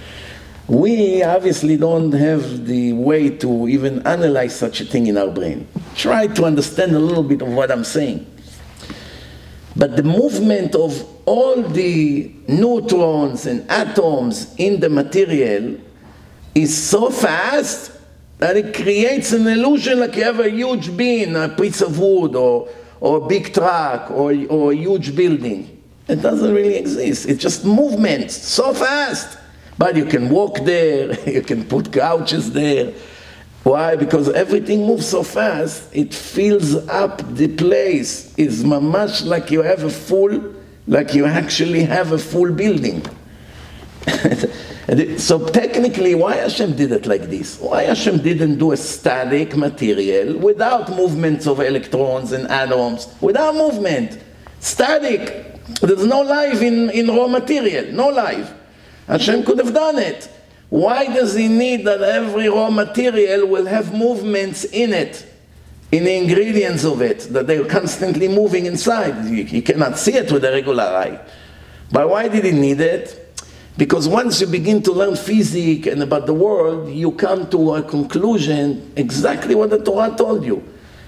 We obviously don't have the way to even analyze such a thing in our brain. Try to understand a little bit of what I'm saying. But the movement of all the neutrons and atoms in the material is so fast that it creates an illusion like you have a huge beam, a piece of wood, or, or a big truck, or, or a huge building. It doesn't really exist. It's just movement so fast but you can walk there, you can put couches there. Why? Because everything moves so fast, it fills up the place. It's much like you have a full, like you actually have a full building. so technically, why Hashem did it like this? Why Hashem didn't do a static material without movements of electrons and atoms, without movement? Static. There's no life in, in raw material, no life. Hashem could have done it. Why does he need that every raw material will have movements in it, in the ingredients of it, that they're constantly moving inside? You, you cannot see it with a regular eye. But why did he need it? Because once you begin to learn physics and about the world, you come to a conclusion exactly what the Torah told you.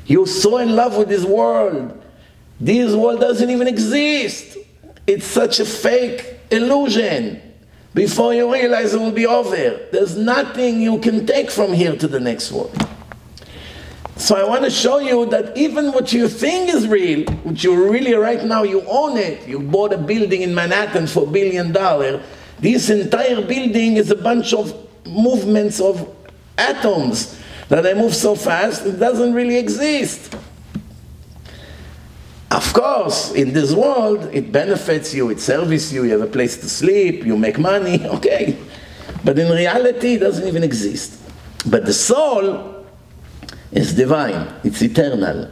You're so in love with this world. This world doesn't even exist. It's such a fake illusion. Before you realize it will be over. There's nothing you can take from here to the next world. So I want to show you that even what you think is real, which you really right now you own it, you bought a building in Manhattan for a billion dollars, this entire building is a bunch of movements of atoms that they move so fast it doesn't really exist. Of course, in this world, it benefits you, it serves you, you have a place to sleep, you make money, okay. But in reality, it doesn't even exist. But the soul is divine, it's eternal.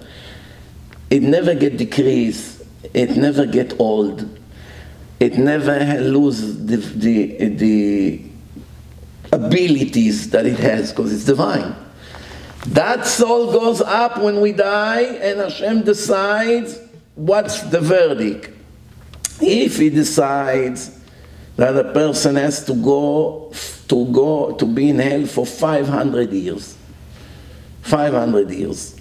It never get decreased, it never get old, it never lose the, the, the abilities that it has because it's divine. That soul goes up when we die and Hashem decides what's the verdict? If he decides that a person has to go to go to be in hell for 500 years, 500 years,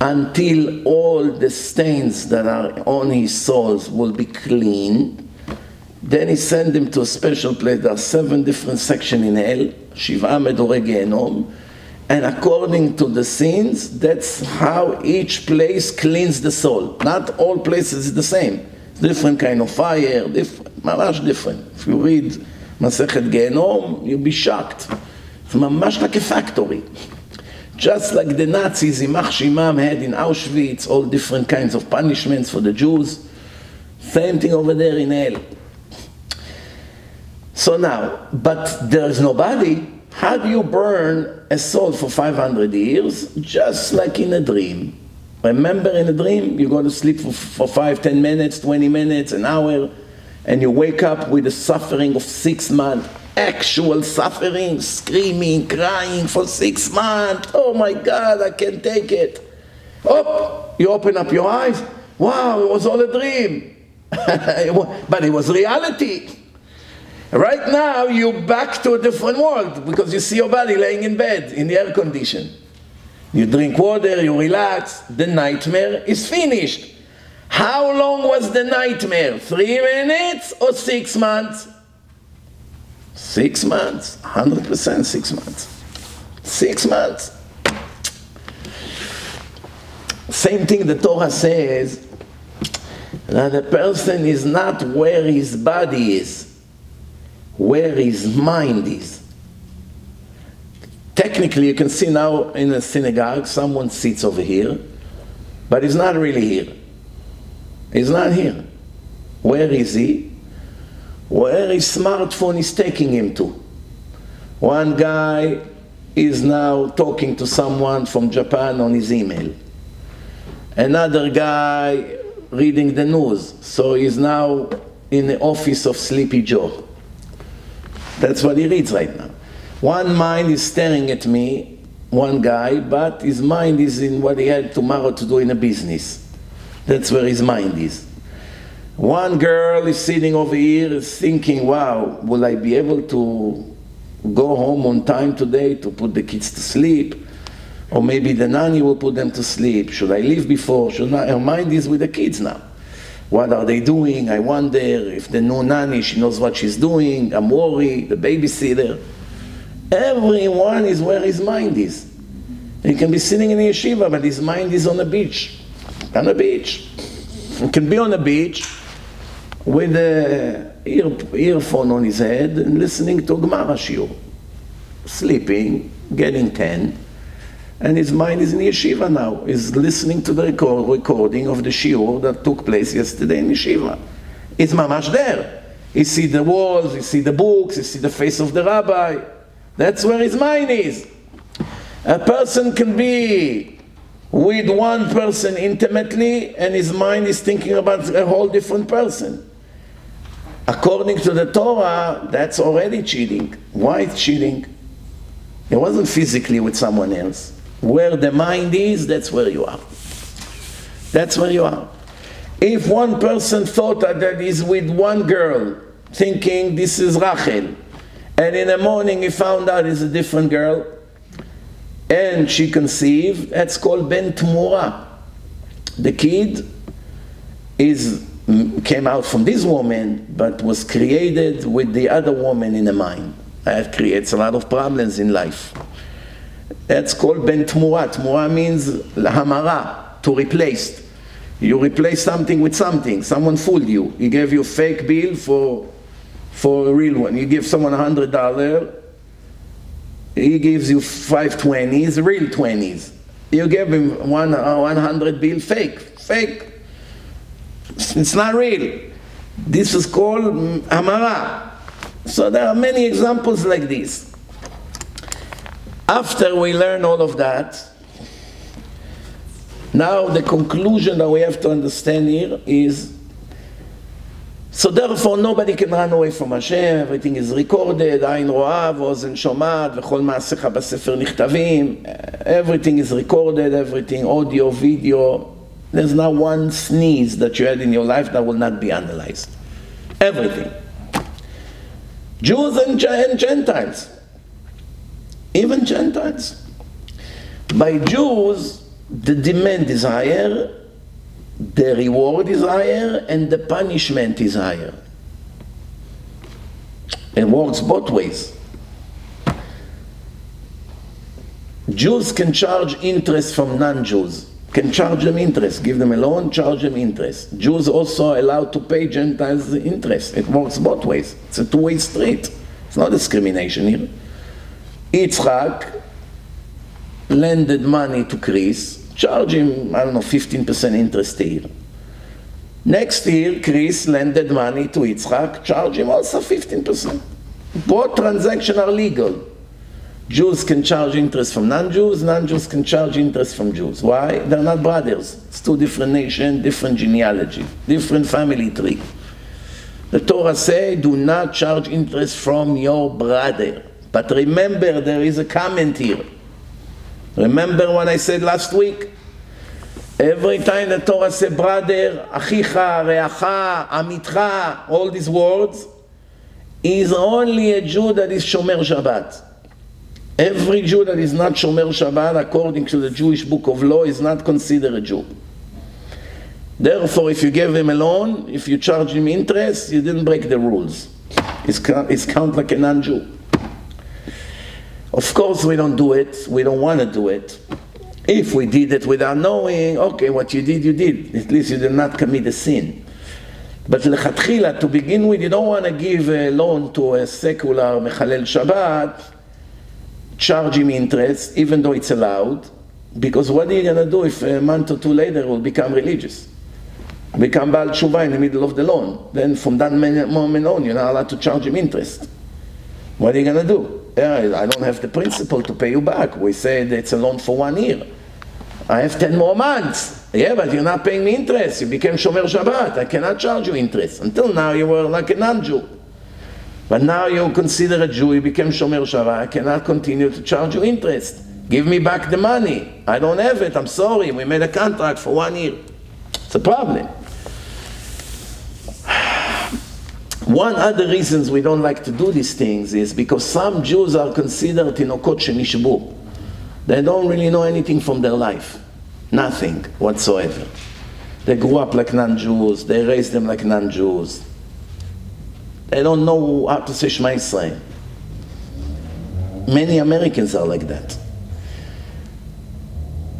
until all the stains that are on his souls will be clean, then he send him to a special place. There are seven different sections in hell, Shiva Medore Gehenom, and according to the sins, that's how each place cleans the soul. Not all places is the same. Different kind of fire, different, different. If you read Masechet Gehenom, you'll be shocked. It's mamash like a factory. Just like the Nazis, Imach Shimam had in Auschwitz, all different kinds of punishments for the Jews. Same thing over there in hell. So now, but there is nobody how do you burn a soul for 500 years? Just like in a dream. Remember in a dream, you go to sleep for, for 5, 10 minutes, 20 minutes, an hour, and you wake up with the suffering of six months. Actual suffering, screaming, crying for six months. Oh my God, I can't take it. Oh, you open up your eyes. Wow, it was all a dream. but it was reality. Right now, you're back to a different world because you see your body laying in bed in the air condition. You drink water, you relax, the nightmare is finished. How long was the nightmare? Three minutes or six months? Six months, 100% six months. Six months. Same thing the Torah says that a person is not where his body is, where his mind is. Technically, you can see now in a synagogue, someone sits over here, but he's not really here. He's not here. Where is he? Where his smartphone is taking him to. One guy is now talking to someone from Japan on his email. Another guy reading the news, so he's now in the office of Sleepy Joe. That's what he reads right now. One mind is staring at me, one guy, but his mind is in what he had tomorrow to do in a business. That's where his mind is. One girl is sitting over here thinking, wow, will I be able to go home on time today to put the kids to sleep? Or maybe the nanny will put them to sleep. Should I leave before? Should not? Her mind is with the kids now. What are they doing? I wonder if the new nanny, she knows what she's doing. I'm worried, the babysitter. Everyone is where his mind is. He can be sitting in a yeshiva, but his mind is on the beach. On the beach. He can be on the beach with a ear, earphone on his head and listening to Gemara Shiur. Sleeping, getting ten, and his mind is in yeshiva now. He's listening to the record, recording of the shiur that took place yesterday in yeshiva. It's mamash there. He see the walls, he see the books, he see the face of the rabbi. That's where his mind is. A person can be with one person intimately and his mind is thinking about a whole different person. According to the Torah, that's already cheating. Why cheating? It wasn't physically with someone else. Where the mind is, that's where you are. That's where you are. If one person thought that he's with one girl, thinking this is Rachel, and in the morning he found out it's a different girl, and she conceived, that's called Ben Tmura. The kid is came out from this woman, but was created with the other woman in the mind. That creates a lot of problems in life. That's called ben tmura. Tmura means hamara, to replace. You replace something with something. Someone fooled you. He gave you a fake bill for, for a real one. You give someone a hundred dollar, he gives you five twenties, real twenties. You give him one, uh, 100 bill fake, fake. It's not real. This is called Amara. So there are many examples like this. After we learn all of that, now the conclusion that we have to understand here is so therefore nobody can run away from Hashem, everything is recorded, עין רואה ואוזן שומעת וכל מעשיך בספר נכתבים, everything is recorded, everything, audio, video, there's not one sneeze that you had in your life that will not be analyzed. Everything. Jews and, Gentiles. Even Gentiles. By Jews, the demand is higher, the reward is higher, and the punishment is higher. It works both ways. Jews can charge interest from non Jews can charge them interest, give them a loan, charge them interest. Jews also allowed to pay Gentiles interest. It works both ways. It's a two-way street. It's not discrimination here. Yitzchak lended money to Chris, charge him, I don't know, 15% interest a year. Next year, Chris lended money to Yitzchak, charge him also 15%. Both transactions are legal. Jews can charge interest from non-Jews, non-Jews can charge interest from Jews. Why? They're not brothers. It's two different nations, different genealogy, different family tree. The Torah say, do not charge interest from your brother. But remember, there is a comment here. Remember what I said last week? Every time the Torah say brother, achicha, reacha, amitcha, all these words, is only a Jew that is Shomer Shabbat. Every Jew that is not Shomer Shabbat, according to the Jewish book of law, is not considered a Jew. Therefore, if you give him a loan, if you charge him interest, you didn't break the rules. It's, it's count like a non-Jew. Of course, we don't do it. We don't want to do it. If we did it without knowing, okay, what you did, you did. At least you did not commit a sin. But lechatchila, to begin with, you don't want to give a loan to a secular mechalel Shabbat, charge him interest, even though it's allowed, because what are you going to do if a month or two later will become religious? Become Baal Tshuva in the middle of the loan. Then from that moment on, you're not allowed to charge him interest. What are you going to do? I don't have the principal to pay you back. We said it's a loan for one year. I have 10 more months. Yeah, but you're not paying me interest. You became Shomer Shabbat. I cannot charge you interest. Until now, you were like a non-Jew. But now you consider a Jew, you became Shomer Shabbat. I cannot continue to charge you interest. Give me back the money. I don't have it. I'm sorry. We made a contract for one year. It's a problem. One other reasons we don't like to do these things is because some Jews are considered tinokot shenishbu. They don't really know anything from their life. Nothing whatsoever. They grew up like non-Jews. They raised them like non-Jews. They don't know how to say Shema Israel. Many Americans are like that.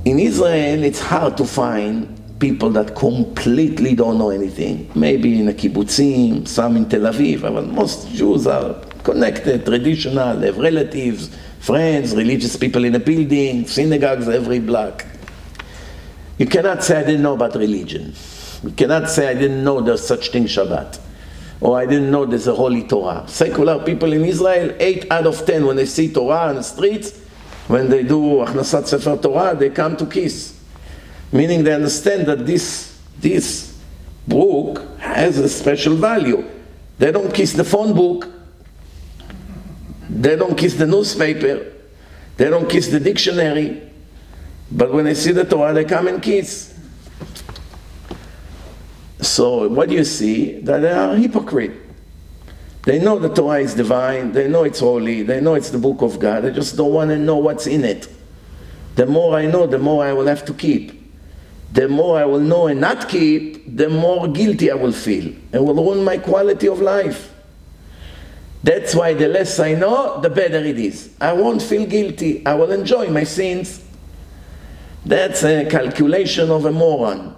In Israel, it's hard to find people that completely don't know anything. Maybe in a kibbutzim, some in Tel Aviv, but most Jews are connected, traditional, they have relatives, friends, religious people in a building, synagogues every block. You cannot say I didn't know about religion. You cannot say I didn't know there's such thing Shabbat. Or I didn't know there's a holy Torah. Secular people in Israel, 8 out of 10 when they see Torah on the streets, when they do Achnasat Sefer Torah, they come to kiss. Meaning they understand that this, this book has a special value. They don't kiss the phone book, they don't kiss the newspaper, they don't kiss the dictionary, but when they see the Torah, they come and kiss. So what do you see? That they are hypocrite. They know the Torah is divine, they know it's holy, they know it's the book of God, they just don't want to know what's in it. The more I know, the more I will have to keep. The more I will know and not keep, the more guilty I will feel. and will ruin my quality of life. That's why the less I know, the better it is. I won't feel guilty. I will enjoy my sins. That's a calculation of a moron.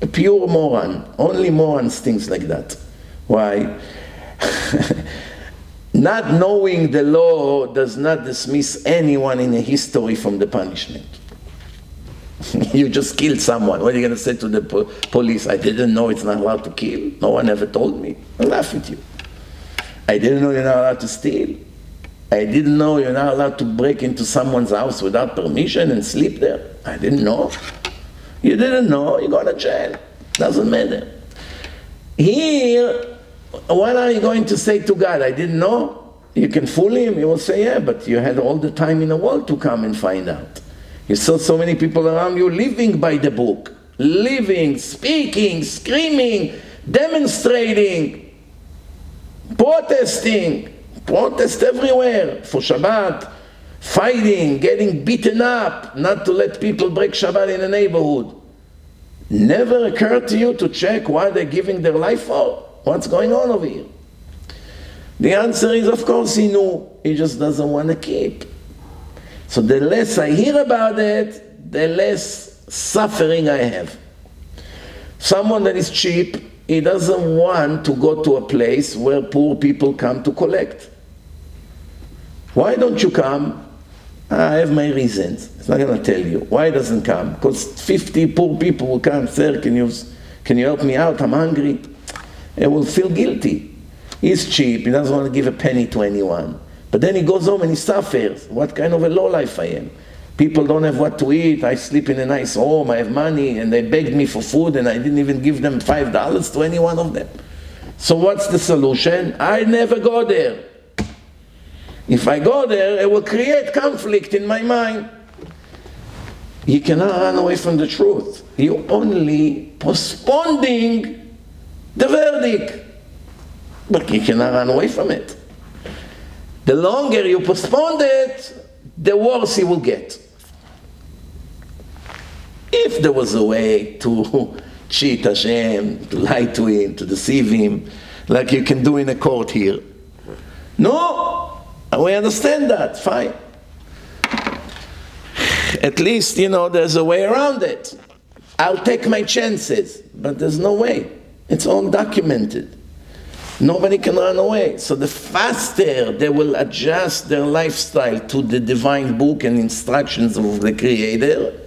A pure moron. Only morons things like that. Why? not knowing the law does not dismiss anyone in a history from the punishment. you just killed someone. What are you going to say to the po police? I didn't know it's not allowed to kill. No one ever told me. I laugh at you. I didn't know you're not allowed to steal. I didn't know you're not allowed to break into someone's house without permission and sleep there. I didn't know. You didn't know, you go to jail. Doesn't matter. Here, what are you going to say to God? I didn't know. You can fool him. He will say, yeah, but you had all the time in the world to come and find out. You saw so many people around you living by the book, living, speaking, screaming, demonstrating, protesting, protest everywhere for Shabbat, fighting, getting beaten up, not to let people break Shabbat in the neighborhood. Never occurred to you to check why they're giving their life for? What's going on over here? The answer is, of course, he knew. He just doesn't want to keep. So the less I hear about it, the less suffering I have. Someone that is cheap, he doesn't want to go to a place where poor people come to collect. Why don't you come? Ah, I have my reasons. It's not going to tell you. Why doesn't come? Because 50 poor people will come, sir, can you, can you help me out? I'm hungry. He will feel guilty. He's cheap. He doesn't want to give a penny to anyone. But then he goes home and he suffers. What kind of a low life I am? People don't have what to eat. I sleep in a nice home. I have money, and they begged me for food, and I didn't even give them five dollars to any one of them. So what's the solution? I never go there. If I go there, it will create conflict in my mind. You cannot run away from the truth. You're only postponing the verdict. But you cannot run away from it. The longer you postpone it, the worse he will get. If there was a way to cheat Hashem, to lie to him, to deceive him, like you can do in a court here. No, we understand that, fine. At least, you know, there's a way around it. I'll take my chances, but there's no way. It's all documented. Nobody can run away. So the faster they will adjust their lifestyle to the divine book and instructions of the Creator,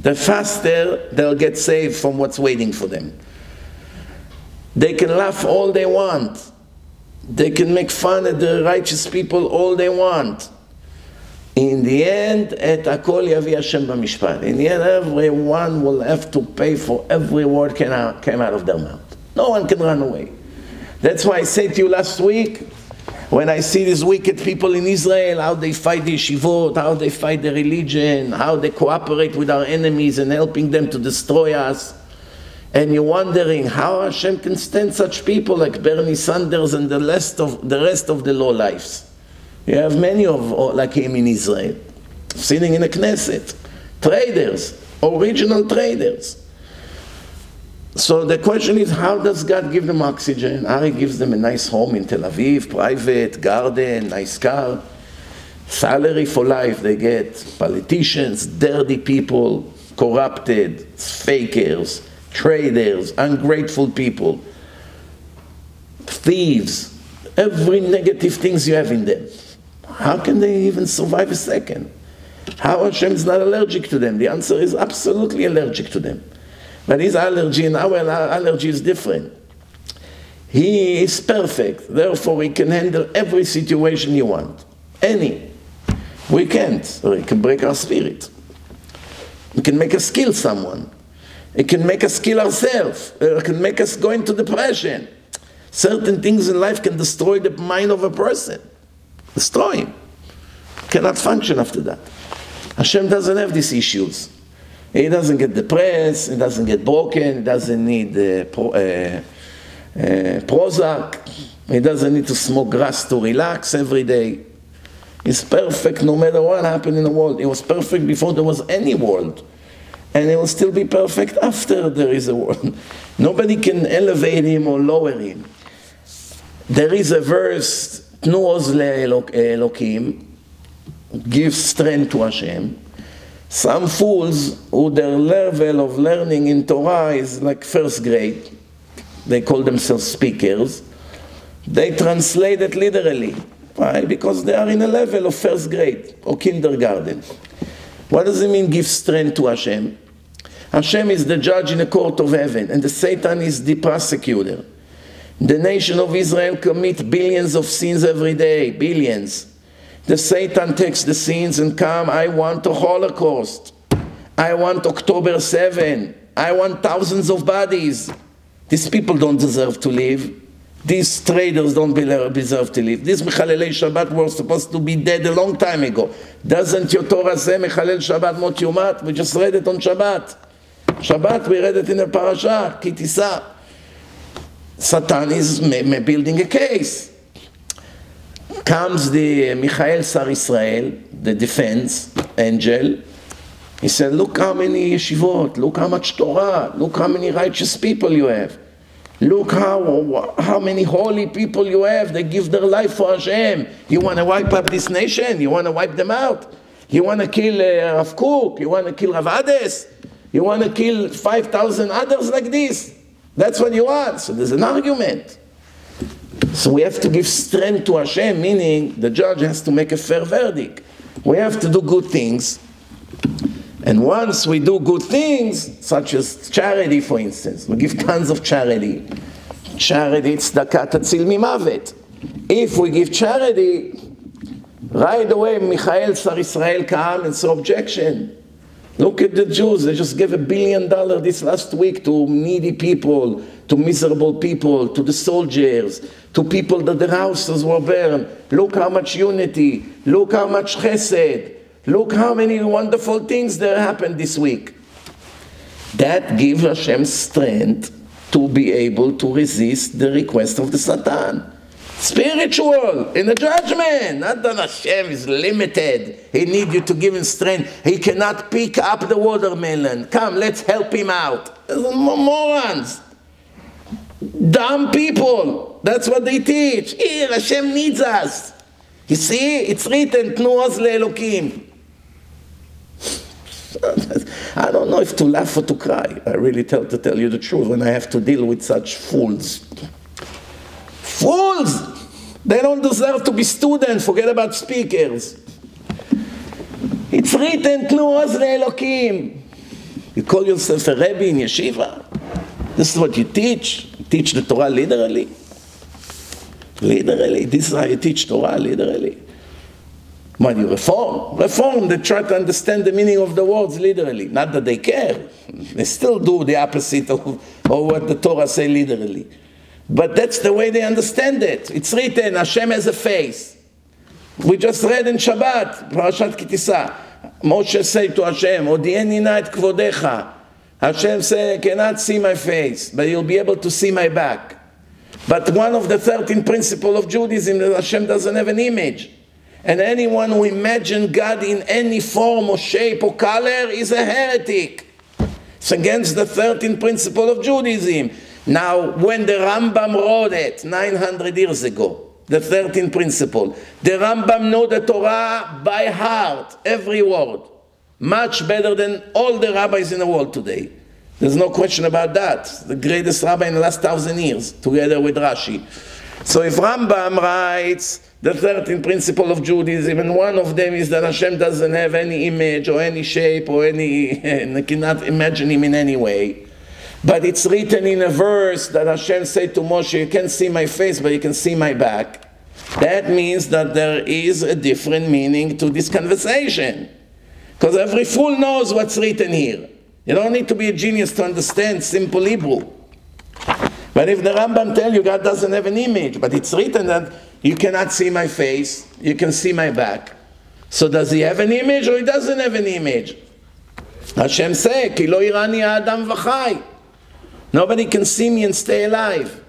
the faster they'll get saved from what's waiting for them. They can laugh all they want. They can make fun of the righteous people all they want. In the end, et akol yavi Hashem b'mishpat. In the end, everyone will have to pay for every word came out, came out of their mouth. No one can run away. That's why I said to you last week, when I see these wicked people in Israel, how they fight the yeshivot, how they fight the religion, how they cooperate with our enemies and helping them to destroy us, and you're wondering how Hashem can stand such people like Bernie Sanders and the rest of the rest of the low lives. You have many of uh, like him in Israel, sitting in the Knesset, traitors, original traitors. So the question is, how does God give them oxygen? He gives them a nice home in Tel Aviv, private, garden, nice car, salary for life they get, politicians, dirty people, corrupted, fakers, traitors, ungrateful people, thieves, every negative things you have in them. How can they even survive a second? How Hashem is not allergic to them? The answer is absolutely allergic to them. But his allergy and our allergy is different. He is perfect, therefore he can handle every situation you want. Any. We can't, or he can break our spirit. He can make us kill someone. It can make us kill ourselves. It can make us go into depression. Certain things in life can destroy the mind of a person. Destroy him. Cannot function after that. Hashem doesn't have these issues. He doesn't get depressed, he doesn't get broken, he doesn't need uh, pro, uh, uh, Prozac, he doesn't need to smoke grass to relax every day. He's perfect no matter what happened in the world. He was perfect before there was any world. And he will still be perfect after there is a world. Nobody can elevate him or lower him. There is a verse, תנו עוז לאלוקים, give strength to Hashem. Some fools who their level of learning in Torah is like first grade, they call themselves speakers, they translate it literally. Why? Because they are in a level of first grade or kindergarten. What does it mean give strength to Hashem? Hashem is the judge in the court of heaven, and the Satan is the prosecutor. The nation of Israel commit billions of sins every day, billions. The Satan takes the sins and come, I want a Holocaust. I want October 7. I want thousands of bodies. These people don't deserve to live. These traitors don't deserve to live. These Mechalelei Shabbat were supposed to be dead a long time ago. Doesn't your Torah say Mechalel Shabbat Mot Yomat? We just read it on Shabbat. Shabbat, we read it in the parasha, Ki Tisa. Satan is building a case comes the Michael Sar Israel, the defense angel. He said, look how many yeshivot, look how much Torah, look how many righteous people you have. Look how, how many holy people you have. They give their life for Hashem. You want to wipe up this nation? You want to wipe them out? You want to kill uh, Rav Kook? You want to kill Rav Ades? You want to kill 5,000 others like this? That's what you want. So there's an argument. So we have to give strength to Hashem, meaning the judge has to make a fair verdict. We have to do good things. And once we do good things, such as charity, for instance, we give tons of charity. Charity, tzedakah tatzil mimavet. If we give charity, right away Michael Sar Israel come and saw objection. Look at the Jews, they just gave a billion dollars this last week to needy people, to miserable people, to the soldiers, to people that their houses were burned. Look how much unity, look how much chesed, look how many wonderful things there happened this week. That gives Hashem strength to be able to resist the request of the Satan. Spiritual, in the judgment. Not that Hashem is limited. He needs you to give him strength. He cannot pick up the watermelon. Come, let's help him out. Morons. Dumb people. That's what they teach. Here, Hashem needs us. You see, it's written, תנו עוז לאלוקים. I don't know if to laugh or to cry. I really tell to tell you the truth when I have to deal with such fools. Fools! They don't deserve to be students, forget about speakers. It's written, תנו עוז לאלוקים. You call yourself a Rebbe in yeshiva? This is what you teach? Teach the Torah literally? Literally. This is how you teach Torah literally. When you reform, reform, they try to understand the meaning of the words literally. Not that they care. They still do the opposite of, of what the Torah say literally. But that's the way they understand it. It's written, Hashem has a face. We just read in Shabbat, Parashat Ki Tisa. Moshe said to Hashem, Odieni na et kvodecha. Hashem said, I cannot see my face, but you'll be able to see my back. But one of the 13 principles of Judaism that Hashem doesn't have an image. And anyone who imagines God in any form or shape or color is a heretic. It's against the 13 principle of Judaism. Now, when the Rambam wrote it 900 years ago, the 13 principle, the Rambam knew the Torah by heart, every word, much better than all the rabbis in the world today. There's no question about that. The greatest rabbi in the last thousand years, together with Rashi. So if Rambam writes the 13th principle of Judaism, and one of them is that Hashem doesn't have any image or any shape or any, I cannot imagine him in any way. But it's written in a verse that Hashem said to Moshe, you can't see my face, but you can see my back. That means that there is a different meaning to this conversation. Because every fool knows what's written here. You don't need to be a genius to understand simple Hebrew. But if the Rambam tell you God doesn't have an image, but it's written that you cannot see my face, you can see my back. So does he have an image or he doesn't have an image? Hashem say, Ki lo irani adam. Nobody can see me and stay alive.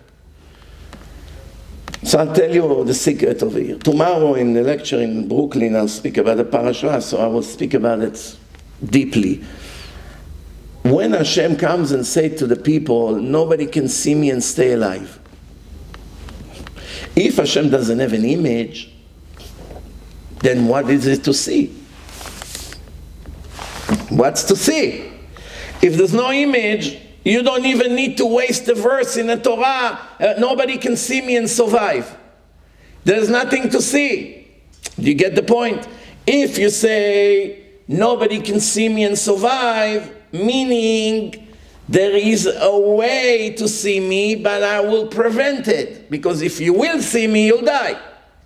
So I'll tell you the secret of it. Tomorrow in the lecture in Brooklyn, I'll speak about the parasha, so I will speak about it deeply when Hashem comes and say to the people, nobody can see me and stay alive. If Hashem doesn't have an image, then what is it to see? What's to see? If there's no image, you don't even need to waste a verse in the Torah. Uh, nobody can see me and survive. There's nothing to see. You get the point? If you say, nobody can see me and survive, meaning there is a way to see me, but I will prevent it. Because if you will see me, you'll die.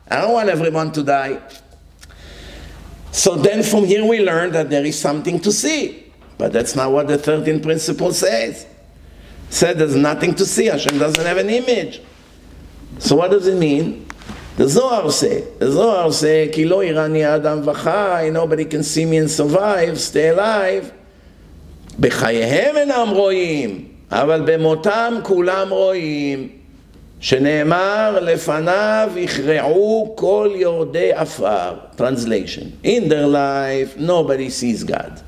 I don't want everyone to die. So then from here we learn that there is something to see. But that's not what the 13th principle says. said there's nothing to see. Hashem doesn't have an image. So what does it mean? The Zohar say, the Zohar say, Ki lo irani adam v'chai, nobody can see me and survive, stay alive. בחייהם אינם רואים, אבל במותם כולם רואים, שנאמר לפניו יכרעו כל יורדי עפר. Translation. In their life nobody sees God.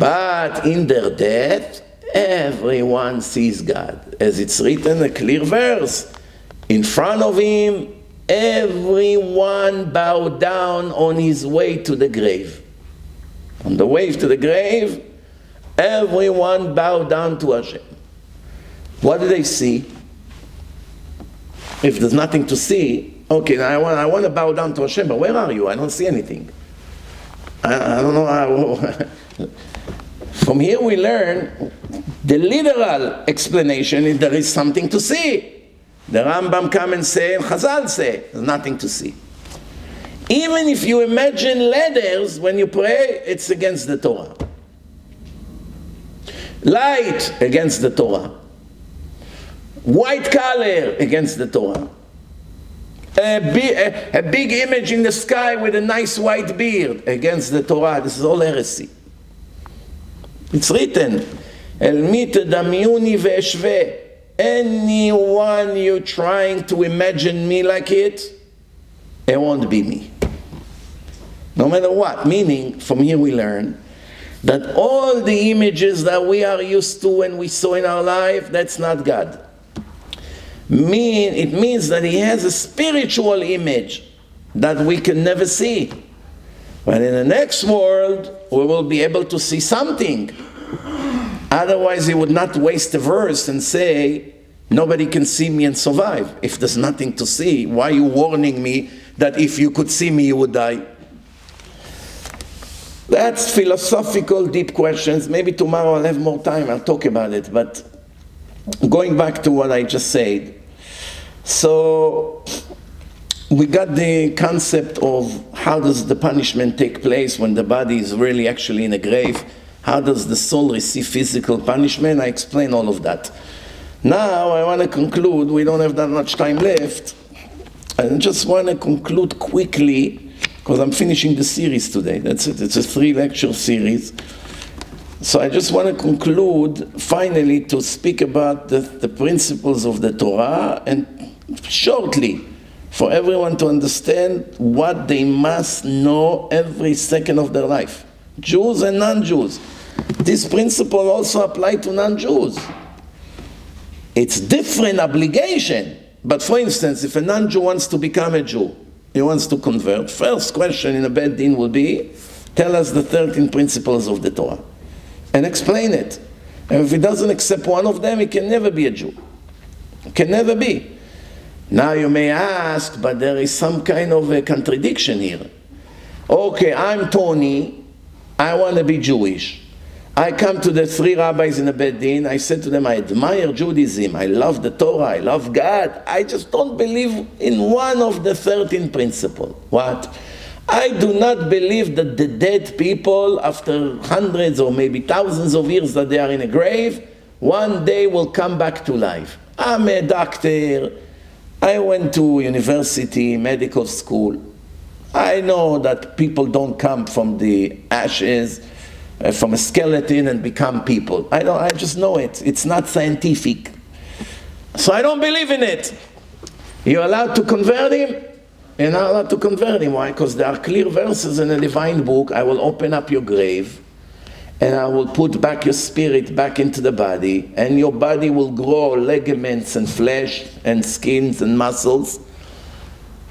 But in their death everyone sees God. As it's written, a clear verse. In front of him everyone bowed down on his way to the grave. On the way to the grave, Everyone bowed down to Hashem. What do they see? If there's nothing to see, okay, I want, I want to bow down to Hashem, but where are you? I don't see anything. I, I don't know how. From here we learn the literal explanation is there is something to see. The Rambam come and say, and Chazal say, there's nothing to see. Even if you imagine letters, when you pray, it's against the Torah light against the Torah, white color against the Torah, a big, a, a big image in the sky with a nice white beard against the Torah. This is all heresy. It's written, אל מי תדמיוני ואשווה, anyone you trying to imagine me like it, it won't be me. No matter what. Meaning, from here we learn that all the images that we are used to and we saw in our life, that's not God. Mean, it means that He has a spiritual image that we can never see. But in the next world, we will be able to see something. Otherwise, he would not waste a verse and say, Nobody can see me and survive. If there's nothing to see, why are you warning me that if you could see me, you would die? That's philosophical, deep questions. Maybe tomorrow I'll have more time, I'll talk about it. But going back to what I just said, so we got the concept of how does the punishment take place when the body is really actually in a grave? How does the soul receive physical punishment? I explain all of that. Now i want to conclude we don't have that much time left. I just want to conclude quickly because i'm finishing the series today. That's it. It's a three lecture series. So i just want to conclude finally to speak about the, the principles of the torah and shortly for everyone to understand what they must know every second of their life. Jews and non-Jews. This principle also applies to non-Jews. It's different obligation. But for instance, if a non-Jew wants to become a Jew, he wants to convert, first question in a beit din will be, tell us the 13 principles of the Torah. And explain it. And if he doesn't accept one of them, he can never be a Jew. Can never be. Now you may ask, but there is some kind of a contradiction here. Okay, I'm Tony, I want to be Jewish. I come to the three rabbis in the Beit Din, I said to them, I admire Judaism, I love the Torah, I love God, I just don't believe in one of the 13 principles. What? I do not believe that the dead people, after hundreds or maybe thousands of years that they are in a grave, one day will come back to life. I'm a doctor, I went to university, medical school. I know that people don't come from the ashes, uh, from a skeleton and become people. I, don't, I just know it. It's not scientific. So I don't believe in it. You're allowed to convert him? You're not allowed to convert him. Why? Because there are clear verses in the divine book. I will open up your grave and I will put back your spirit back into the body, and your body will grow ligaments and flesh and skins and muscles.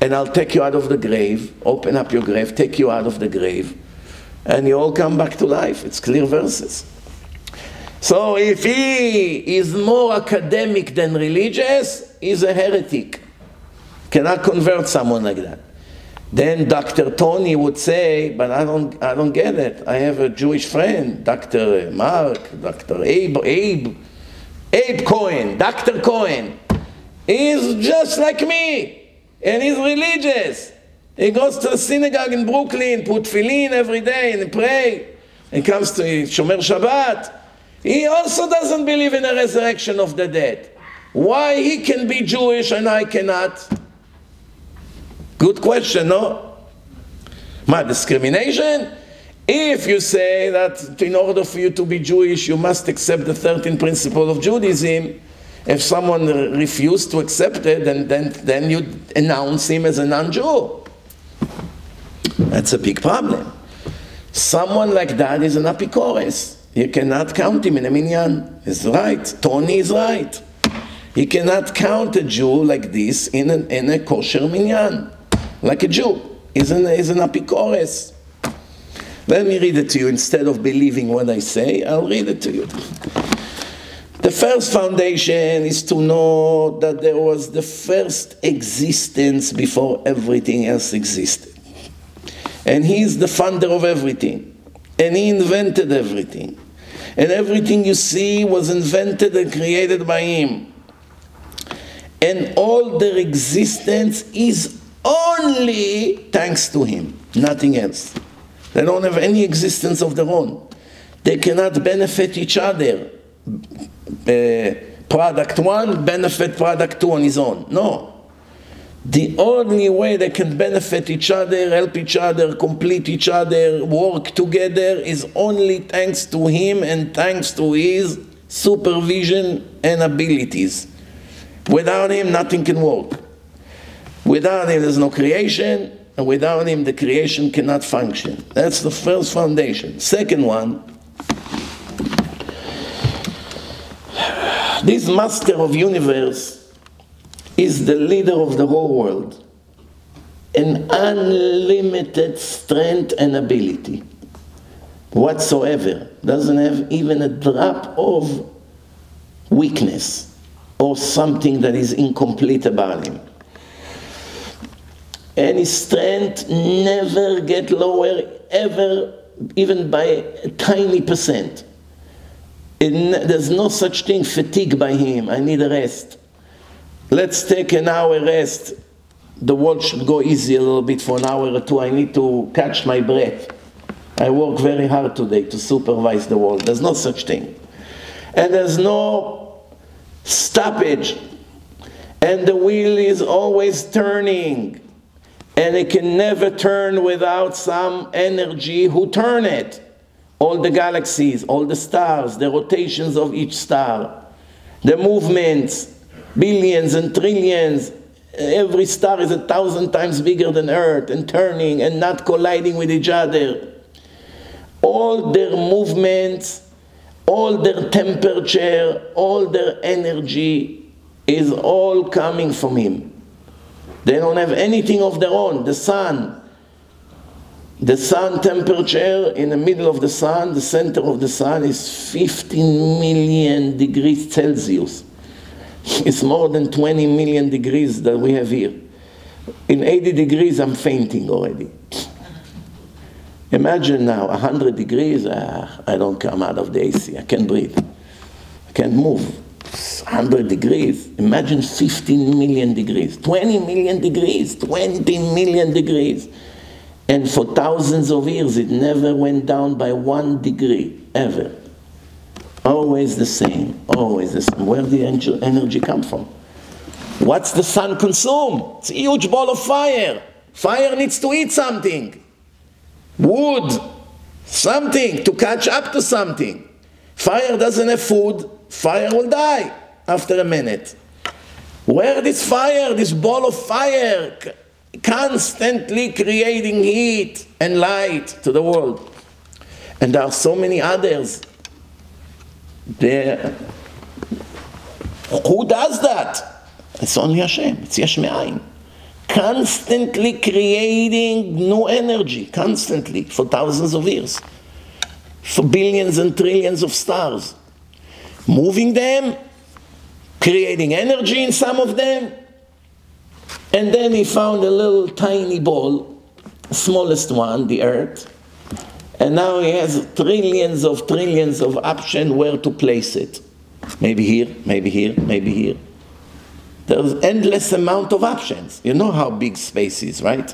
And I'll take you out of the grave, open up your grave, take you out of the grave, and you all come back to life. It's clear verses. So if he is more academic than religious, he's a heretic. Cannot convert someone like that. Then Dr. Tony would say, but I don't, I don't get it. I have a Jewish friend, Dr. Mark, Dr. Abe, Abe, Abe Cohen, Dr. Cohen. He's just like me, and he's religious. He goes to the synagogue in Brooklyn, put tefillin every day, and pray. He comes to Shomer Shabbat. He also doesn't believe in the resurrection of the dead. Why he can be Jewish and I cannot? Good question, no? My discrimination? If you say that in order for you to be Jewish, you must accept the 13 principles of Judaism, if someone refused to accept it, then, then, then you announce him as a non-Jew. That's a big problem. Someone like that is an apikores. You cannot count him in a minyan. He's right. Tony is right. You cannot count a Jew like this in, an, in a kosher minyan like a Jew. He's an, he's an apikores. Let me read it to you instead of believing what I say. I'll read it to you. The first foundation is to know that there was the first existence before everything else existed. And he is the founder of everything. And he invented everything. And everything you see was invented and created by him. And all their existence is only thanks to him, nothing else. They don't have any existence of their own. They cannot benefit each other. Uh, product one, benefit product two on his own. No. The only way they can benefit each other, help each other, complete each other, work together is only thanks to him and thanks to his supervision and abilities. Without him, nothing can work. Without him, there's no creation, and without him, the creation cannot function. That's the first foundation. Second one, this master of universe is the leader of the whole world. An unlimited strength and ability whatsoever. Doesn't have even a drop of weakness or something that is incomplete about him. And his strength never get lower ever, even by a tiny percent. There's no such thing fatigue by him. I need a rest. Let's take an hour rest. The world should go easy a little bit for an hour or two. I need to catch my breath. I work very hard today to supervise the world. There's no such thing. And there's no stoppage. And the wheel is always turning. And it can never turn without some energy who turn it. All the galaxies, all the stars, the rotations of each star, the movements, billions and trillions. Every star is a thousand times bigger than Earth and turning and not colliding with each other all their movements, all their temperature, all their energy is all coming from Him. They don't have anything of their own. The sun, the sun temperature in the middle of the sun, the center of the sun is 15 million degrees Celsius. It's more than 20 million degrees that we have here. In 80 degrees, I'm fainting already. Imagine now 100 degrees, uh, I don't come out of the AC, I can't breathe, I can't move. 100 degrees, imagine 15 million degrees, 20 million degrees, 20 million degrees. And for thousands of years, it never went down by one degree, ever. Always the same, always the same. Where the energy come from? What's the sun consume? It's a huge ball of fire. Fire needs to eat something wood, something to catch up to something. Fire doesn't have food, fire will die after a minute. Where this fire, this ball of fire, constantly creating heat and light to the world. And there are so many others. There. Who does that? It's only Hashem. It's Yesh constantly creating new energy, constantly, for thousands of years, for billions and trillions of stars, moving them, creating energy in some of them, and then he found a little tiny ball, smallest one, the Earth, and now he has trillions of trillions of options where to place it. Maybe here, maybe here, maybe here there's endless amount of options. You know how big space is, right?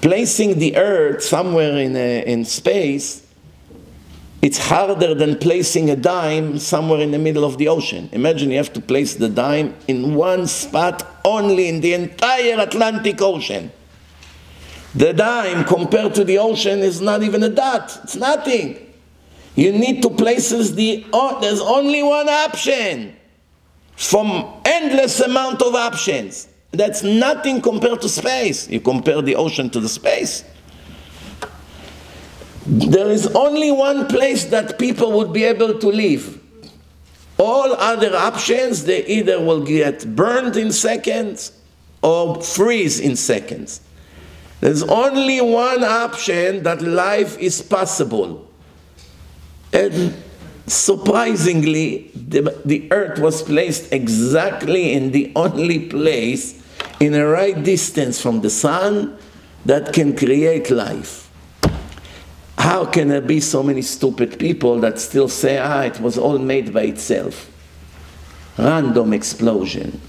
Placing the Earth somewhere in, a, in space, it's harder than placing a dime somewhere in the middle of the ocean. Imagine you have to place the dime in one spot only in the entire Atlantic Ocean. The dime compared to the ocean is not even a dot. It's nothing. You need to places the, oh, there's only one option from endless amount of options. That's nothing compared to space. You compare the ocean to the space. There is only one place that people would be able to live. All other options, they either will get burned in seconds or freeze in seconds. There's only one option that life is possible. And surprisingly, the, the earth was placed exactly in the only place in a right distance from the sun that can create life. How can there be so many stupid people that still say, ah, it was all made by itself? Random explosion,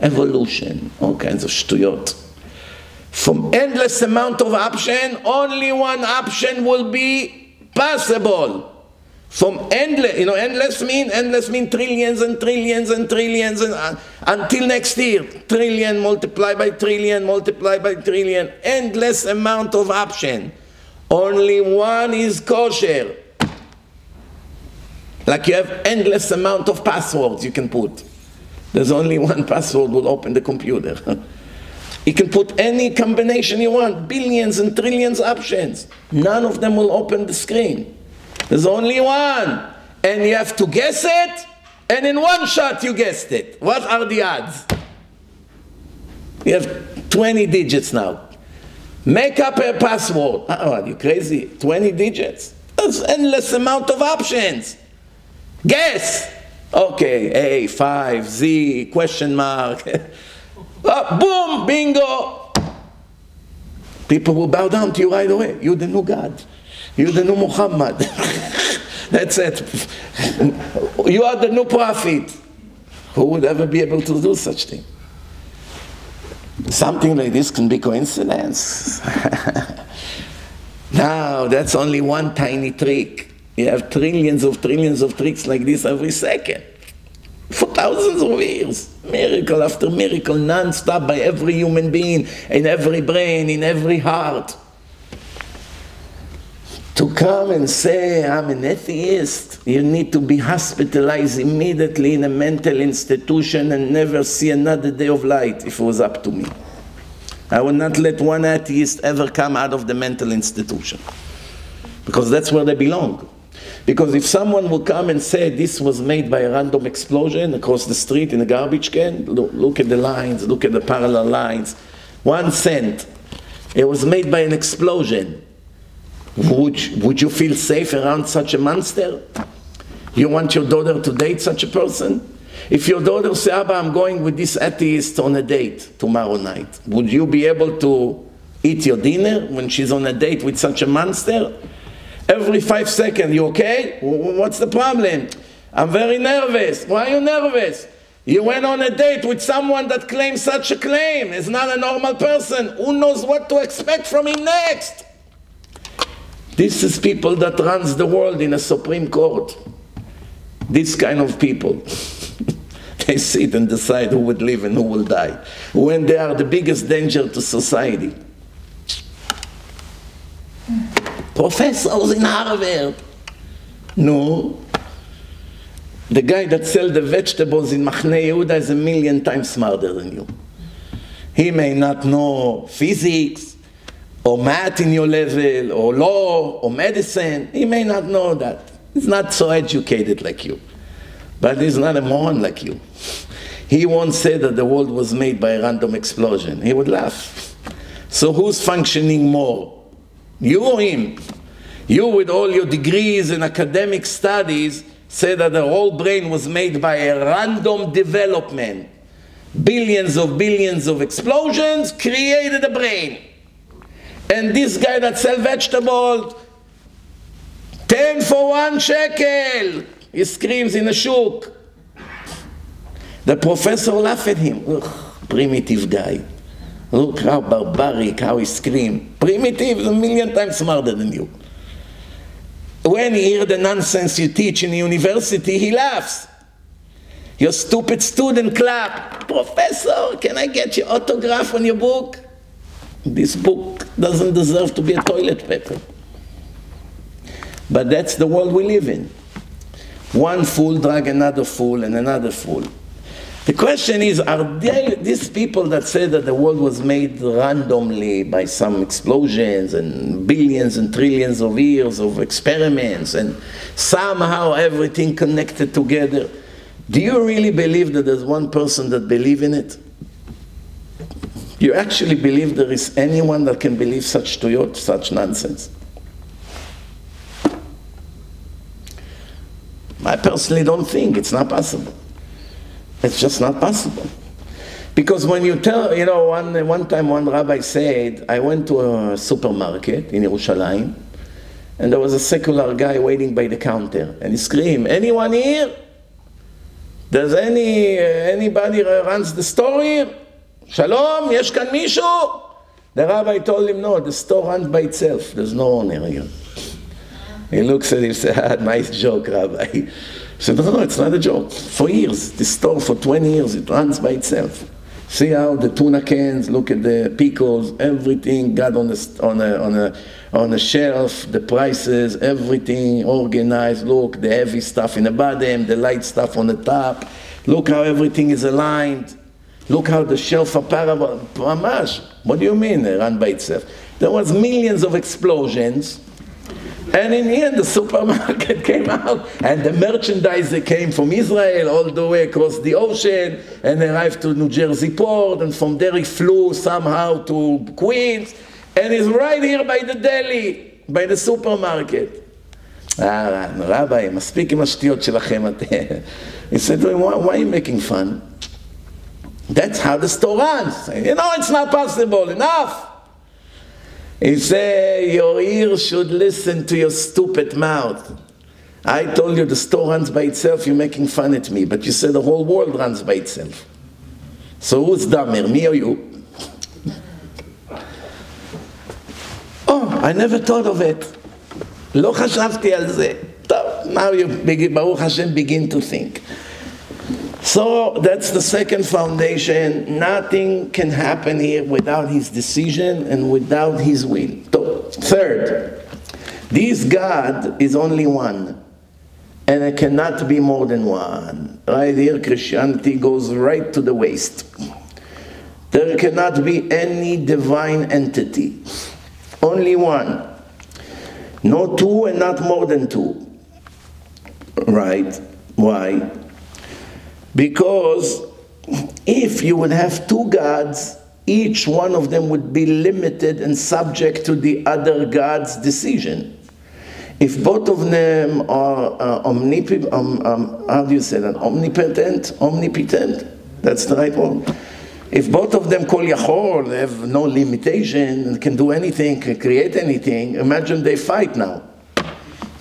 evolution, all kinds of shtuyot. From endless amount of option, only one option will be possible. From endless, you know, endless mean, endless mean trillions and trillions and trillions and, uh, until next year. Trillion multiplied by trillion, multiplied by trillion. Endless amount of option. Only one is kosher. Like you have endless amount of passwords you can put. There's only one password will open the computer. you can put any combination you want, billions and trillions options. None of them will open the screen. There's only one. And you have to guess it, and in one shot you guessed it. What are the odds? You have 20 digits now. Make up a password. Oh, are you crazy? 20 digits? That's endless amount of options. Guess. Okay, A, 5, Z, question mark. oh, boom, bingo. People will bow down to you right away. You're the new God. You're the new Muhammad. That's it. you are the new prophet. Who would ever be able to do such thing? Something like this can be coincidence. now, that's only one tiny trick. You have trillions of trillions of tricks like this every second. For thousands of years. Miracle after miracle, non-stop by every human being, in every brain, in every heart. To come and say, I'm an atheist, you need to be hospitalized immediately in a mental institution and never see another day of light if it was up to me. I would not let one atheist ever come out of the mental institution because that's where they belong. Because if someone will come and say this was made by a random explosion across the street in a garbage can, look, look at the lines, look at the parallel lines, one cent, it was made by an explosion. Would, would you feel safe around such a monster? You want your daughter to date such a person? If your daughter say, Abba, I'm going with this atheist on a date tomorrow night, would you be able to eat your dinner when she's on a date with such a monster? Every five seconds, you okay? What's the problem? I'm very nervous. Why are you nervous? You went on a date with someone that claims such a claim. Is not a normal person. Who knows what to expect from him next? This is people that runs the world in a Supreme Court. This kind of people. they sit and decide who would live and who will die. When they are the biggest danger to society. Professors in Harvard. No. The guy that sells the vegetables in Machne Yehuda is a million times smarter than you. He may not know physics, or math in your level, or law, or medicine. He may not know that. He's not so educated like you. But he's not a moron like you. He won't say that the world was made by a random explosion. He would laugh. So who's functioning more? You or him? You with all your degrees and academic studies say that the whole brain was made by a random development. Billions of billions of explosions created a brain. And this guy that sell vegetables, 10 for one shekel, he screams in a shuk. The professor laughed at him. Ugh, primitive guy. Look how barbaric, how he screamed. Primitive a million times smarter than you. When he hears the nonsense you teach in the university, he laughs. Your stupid student clap. Professor, can I get your autograph on your book? This book doesn't deserve to be a toilet paper. But that's the world we live in. One fool drag another fool and another fool. The question is, are they, these people that say that the world was made randomly by some explosions and billions and trillions of years of experiments and somehow everything connected together, do you really believe that there's one person that believe in it? You actually believe there is anyone that can believe such to you, such nonsense? I personally don't think it's not possible. It's just not possible. Because when you tell, you know, one, one time one rabbi said, I went to a supermarket in Yerushalayim, and there was a secular guy waiting by the counter, and he screamed, anyone here? Does any, anybody runs the store here? Shalom, יש כאן מישהו? The rabbi told him, no, the store runs by itself. There's no owner here. He looks at him and says, ah, nice joke, Rabbi. He said, no, no, it's not a joke. For years, this store for 20 years, it runs by itself. See how the tuna cans, look at the pickles, everything got on a, on a, on a, on a shelf, the prices, everything organized. Look, the heavy stuff in the bottom, the light stuff on the top. Look how everything is aligned. Look how the shelf of parable, mamash. What do you mean, run by itself? There was millions of explosions and in the end, the supermarket came out, and the merchandise that came from Israel all the way across the ocean and arrived to New Jersey port, and from there he flew somehow to Queens, and is right here by the deli, by the supermarket. Ah, Rabbi, מספיק עם השטויות שלכם. He said, why, why are you making fun? That's how the store runs. You know, it's not possible. Enough. He said, Your ear should listen to your stupid mouth. I told you the store runs by itself, you're making fun at me, but you said the whole world runs by itself. So who's dumber, me or you? oh, I never thought of it. לא חשבתי על זה. טוב, now you, ברוך השם, begin to think. So that's the second foundation. Nothing can happen here without his decision and without his will. Third, this God is only one. And it cannot be more than one. Right here, Christianity goes right to the waist. There cannot be any divine entity. Only one. No two and not more than two. Right? Why? Because if you would have two gods, each one of them would be limited and subject to the other god's decision. If both of them are uh, omnipotent, um, um, how do you say that? Omnipotent, omnipotent. That's the right word. If both of them kol yachol, they have no limitation can do anything, can create anything. Imagine they fight now.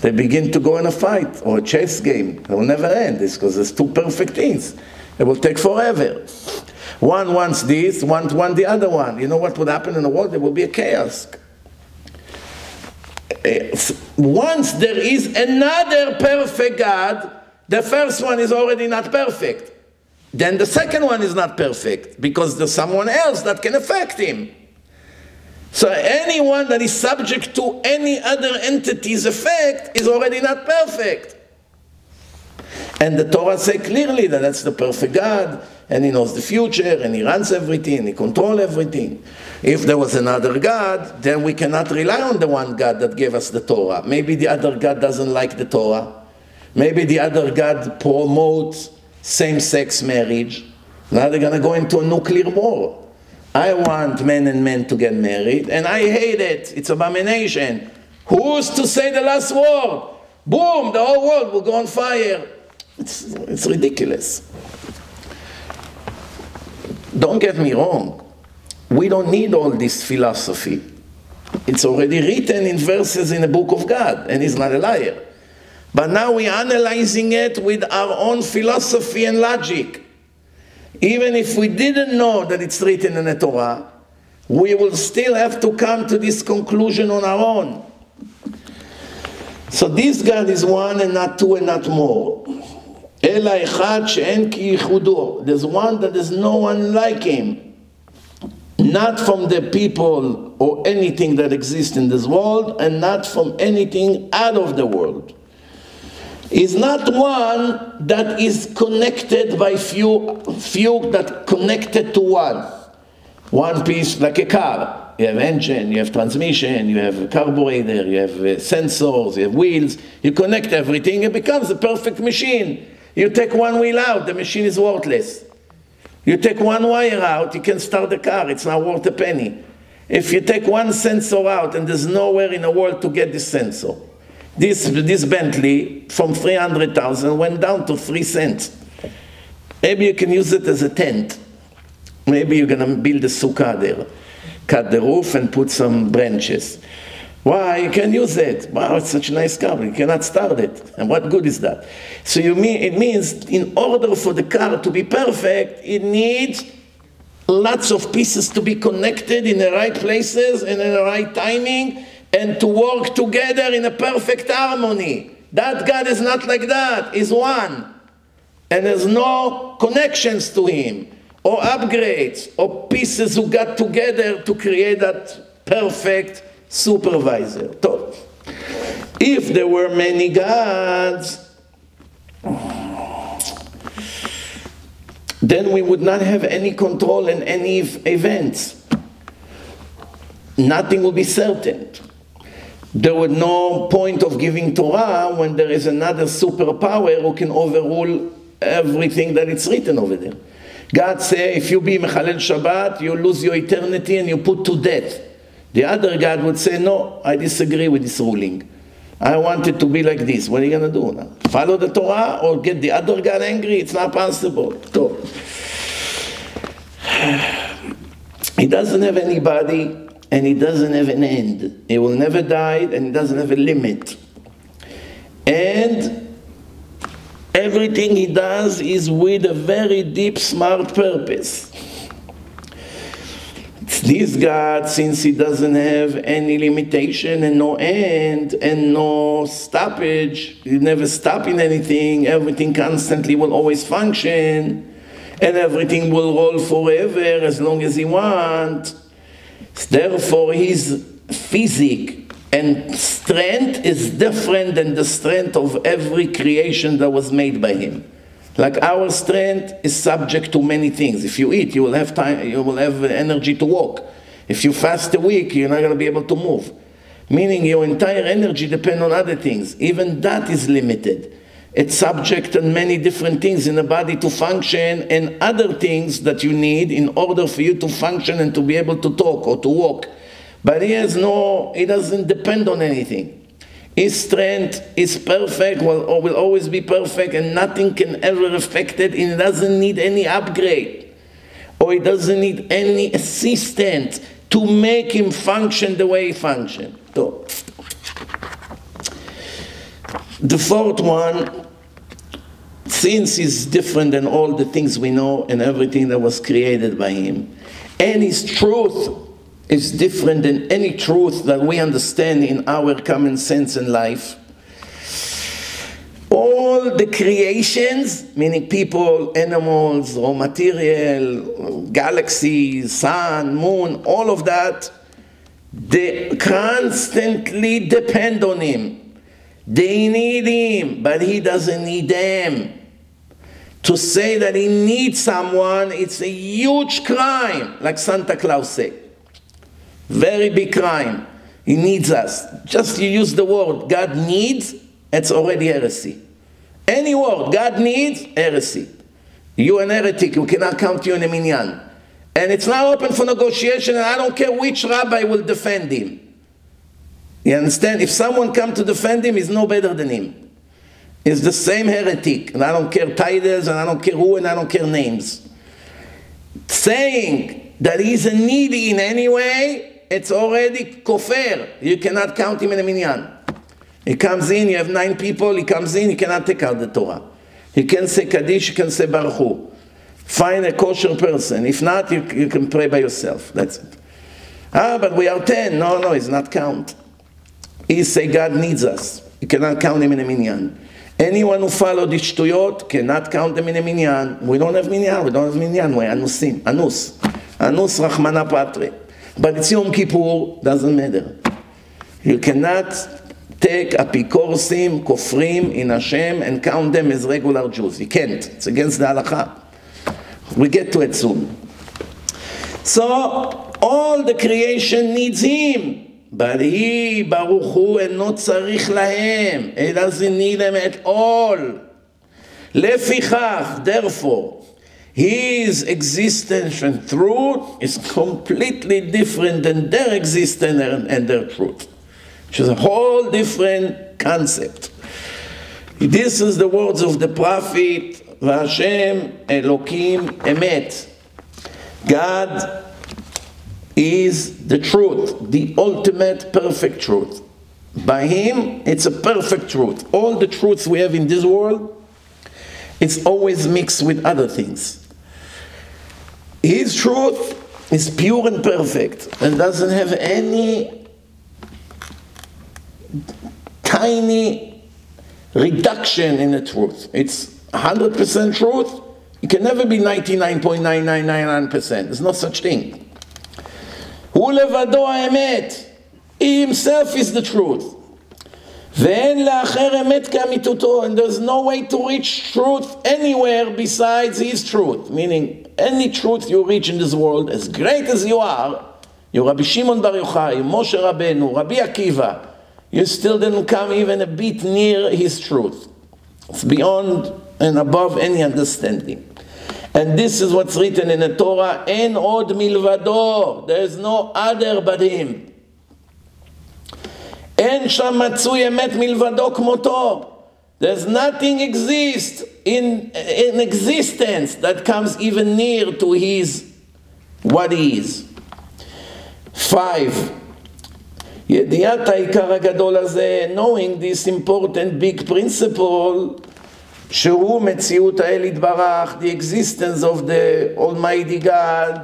They begin to go in a fight or a chess game. It will never end. It's because there's two perfect things. It will take forever. One wants this, one wants the other one. You know what would happen in the world? There will be a chaos. Eh, once there is another perfect God, the first one is already not perfect. Then the second one is not perfect because there's someone else that can affect him. So anyone that is subject to any other entity's effect is already not perfect. And the Torah says clearly that that's the perfect God, and He knows the future, and He runs everything, He controls everything. If there was another God, then we cannot rely on the one God that gave us the Torah. Maybe the other God doesn't like the Torah. Maybe the other God promotes same-sex marriage. Now they're going to go into a nuclear war. I want men and men to get married, and I hate it. It's abomination. Who's to say the last word? Boom, the whole world will go on fire. It's, it's ridiculous. Don't get me wrong. We don't need all this philosophy. It's already written in verses in the book of God, and he's not a liar. But now we're analyzing it with our own philosophy and logic. Even if we didn't know that it's written in the Torah, we will still have to come to this conclusion on our own. So this God is one and not two and not more. Elai Chach Enki Chudor. There's one that there's no one like him. Not from the people or anything that exists in this world, and not from anything out of the world is not one that is connected by few, few that connected to one. One piece like a car. You have engine, you have transmission, you have carburetor, you have uh, sensors, you have wheels. You connect everything, it becomes a perfect machine. You take one wheel out, the machine is worthless. You take one wire out, you can start the car, it's not worth a penny. If you take one sensor out and there's nowhere in the world to get this sensor, this, this Bentley from 300,000 went down to 3 cents. Maybe you can use it as a tent. Maybe you're to build a sukkah there. Cut the roof and put some branches. Why? You can use it. Wow, it's such a nice car. You cannot start it. And what good is that? So you mean it means in order for the car to be perfect, it needs lots of pieces to be connected in the right places and in the right timing and to work together in a perfect harmony. That God is not like that, He's one. And there's no connections to Him. or upgrades or pieces who got together to create that perfect supervisor. So, if there were many gods, then we would not have any control in any events. Nothing will be certain. There would no point of giving Torah when there is another superpower who can overrule everything that it's written over there. God say, if you be Mechalel Shabbat, you lose your eternity and you put to death. The other God would say, no, I disagree with this ruling. I want it to be like this. What are you going to do now? Follow the Torah or get the other God angry? It's not possible. So, he doesn't have anybody and he doesn't have an end. He will never die and he doesn't have a limit. And everything he does is with a very deep, smart purpose. This God, since he doesn't have any limitation and no end and no stoppage, he never stop in anything, everything constantly will always function, and everything will roll forever as long as he wants. Therefore, his physique and strength is different than the strength of every creation that was made by him. Like our strength is subject to many things. If you eat, you will have time, you will have energy to walk. If you fast a week, you're not going to be able to move. Meaning your entire energy depends on other things. Even that is limited. It's subject to many different things in the body to function and other things that you need in order for you to function and to be able to talk or to walk. But he has no, he doesn't depend on anything. His strength is perfect, will, will always be perfect, and nothing can ever affect it. He doesn't need any upgrade, or he doesn't need any assistant to make him function the way he functions. So, the fourth one, since he's different than all the things we know and everything that was created by him, and his truth is different than any truth that we understand in our common sense and life. All the creations, meaning people, animals, raw material, galaxies, sun, moon, all of that, they constantly depend on him. They need him, but he doesn't need them. To say that he needs someone, it's a huge crime, like Santa Claus said. Very big crime. He needs us. Just you use the word God needs, it's already heresy. Any word God needs, heresy. You an heretic, we cannot count you in a minyan. And it's not open for negotiation, and I don't care which rabbi will defend him. You understand? If someone come to defend him, he's no better than him. He's the same heretic, and I don't care titles, and I don't care who, and I don't care names. Saying that he's a needy in any way, it's already kofir. You cannot count him in a minyan. He comes in, you have nine people, he comes in, he cannot take out the Torah. He can say Kaddish, he can say Barchu. Find a kosher person. If not, you, you can pray by yourself. That's it. Ah, but we are ten. No, no, it's not count. He say God needs us. You cannot count him in a minyan. Anyone who follow the shtuyot cannot count them in a minyan. We don't have minyan, we don't have minyan, we're anusim. Anus. Anus Rahmana Patre. But it's Yom Kippur, doesn't matter. You cannot take apikorsim, kofrim in Hashem and count them as regular Jews. You can't. It's against the halakha. We get to it soon. So, all the creation needs Him. He, Baruch Hu, אינו צריך להם. Doesn't need them at all. לפיכך, therefore, his existence and truth is completely different than their existence and their truth, which is a whole different concept. This is the words of the prophet, Vashem Elokim Emet. God is the truth, the ultimate perfect truth. By Him, it's a perfect truth. All the truths we have in this world, it's always mixed with other things. His truth is pure and perfect and doesn't have any tiny reduction in the truth. It's 100% truth It can never be 99.9999%. There's no such thing. הוא לבדו האמת. He himself is the truth. ואין לאחר אמת כאמיתותו, and there's no way to reach truth anywhere besides his truth. Meaning, any truth you reach in this world, as great as you are, you're Rabbi Shimon Bar Yochai, Moshe Rabbeinu, Rabbi Akiva, you still didn't come even a bit near his truth. It's beyond and above any understanding. And this is what's written in the Torah, En od milvado, there is no other but him. אין שם מצוי אמת מלבדו כמותו. There's nothing exist in, in existence that comes even near to his what he is. Five, ידיעת העיקר הגדול הזה, knowing this important big principle, שהוא מציאות האל יתברך, the existence of the Almighty God,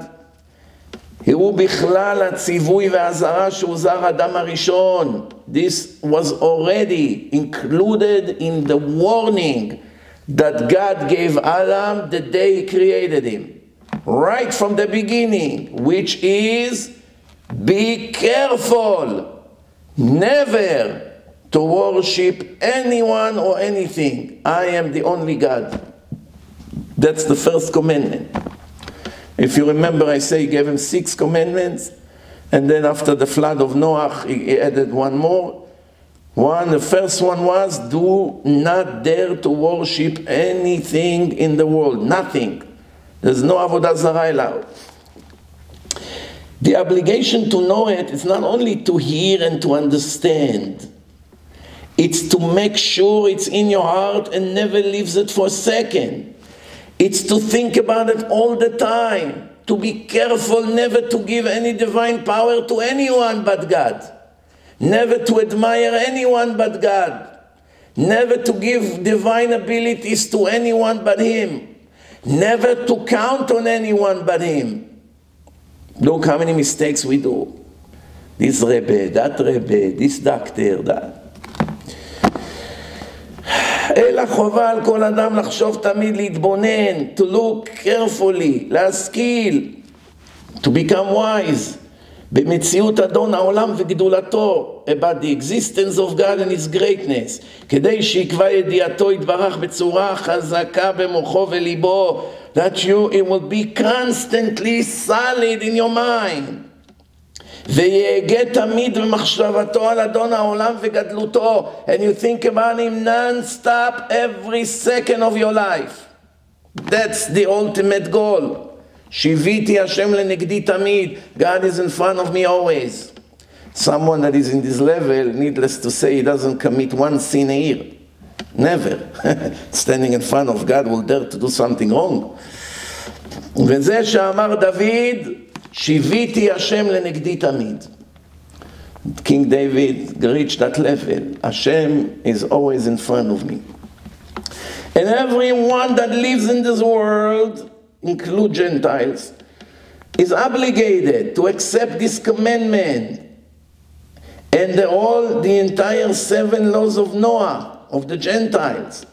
הוא בכלל הציווי והאזהרה שהוזהר אדם הראשון. This was already included in the warning that God gave Adam the day he created him. Right from the beginning, which is be careful never to worship anyone or anything. I am the only God. That's the first commandment. If you remember, I say he gave him six commandments, and then after the flood of Noah, he added one more. One, the first one was, do not dare to worship anything in the world, nothing. There's no avodah zarah allowed. The obligation to know it is not only to hear and to understand, it's to make sure it's in your heart and never leaves it for a second. It's to think about it all the time, to be careful never to give any divine power to anyone but God, never to admire anyone but God, never to give divine abilities to anyone but Him, never to count on anyone but Him. Look how many mistakes we do. This Rebbe, that Rebbe, this doctor, that. אלא חובה על כל אדם לחשוב תמיד, להתבונן, to look carefully, להשכיל, to become wise, במציאות אדון העולם וגדולתו, about the existence of God and his greatness, כדי שיקבע ידיעתו יתברך בצורה חזקה במוחו וליבו, that you, it will be constantly solid in your mind. ויהגה תמיד במחשבתו על אדון העולם וגדלותו, and you think about him non-stop every second of your life. That's the ultimate goal. שיוויתי השם לנגדי תמיד, God is in front of me always. Someone that is in this level, needless to say, he doesn't commit one sin a year. Never. Standing in front of God will dare to do something wrong. וזה שאמר דוד, שיוויתי השם לנגדי תמיד. King David reached that level. Hashem is always in front of me. And everyone that lives in this world, include Gentiles, is obligated to accept this commandment and the, all the entire seven laws of Noah, of the Gentiles,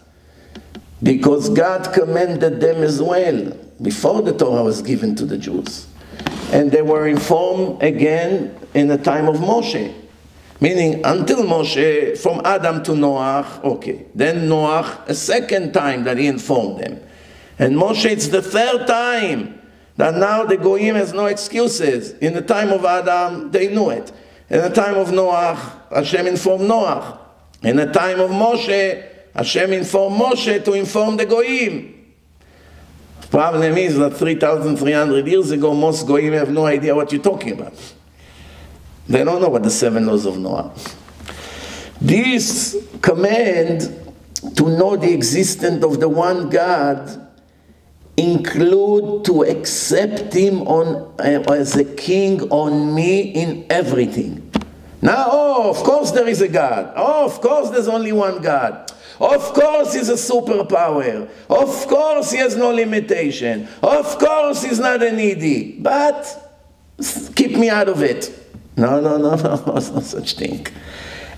because God commanded them as well before the Torah was given to the Jews. And they were informed again in the time of Moshe. Meaning, until Moshe, from Adam to Noah, okay. Then Noah, a second time that he informed them. And Moshe, it's the third time that now the Goyim has no excuses. In the time of Adam, they knew it. In the time of Noah, Hashem informed Noah. In the time of Moshe, Hashem informed Moshe to inform the Goyim. Problem is that 3,300 years ago, most Goyim have no idea what you're talking about. They don't know what the seven laws of Noah. This command to know the existence of the one God include to accept him on, uh, as a king on me in everything. Now, oh, of course there is a God. Oh, of course there's only one God. Of course he's a superpower. Of course he has no limitation. Of course he's not a needy. But keep me out of it. No, no, no, no, no such thing.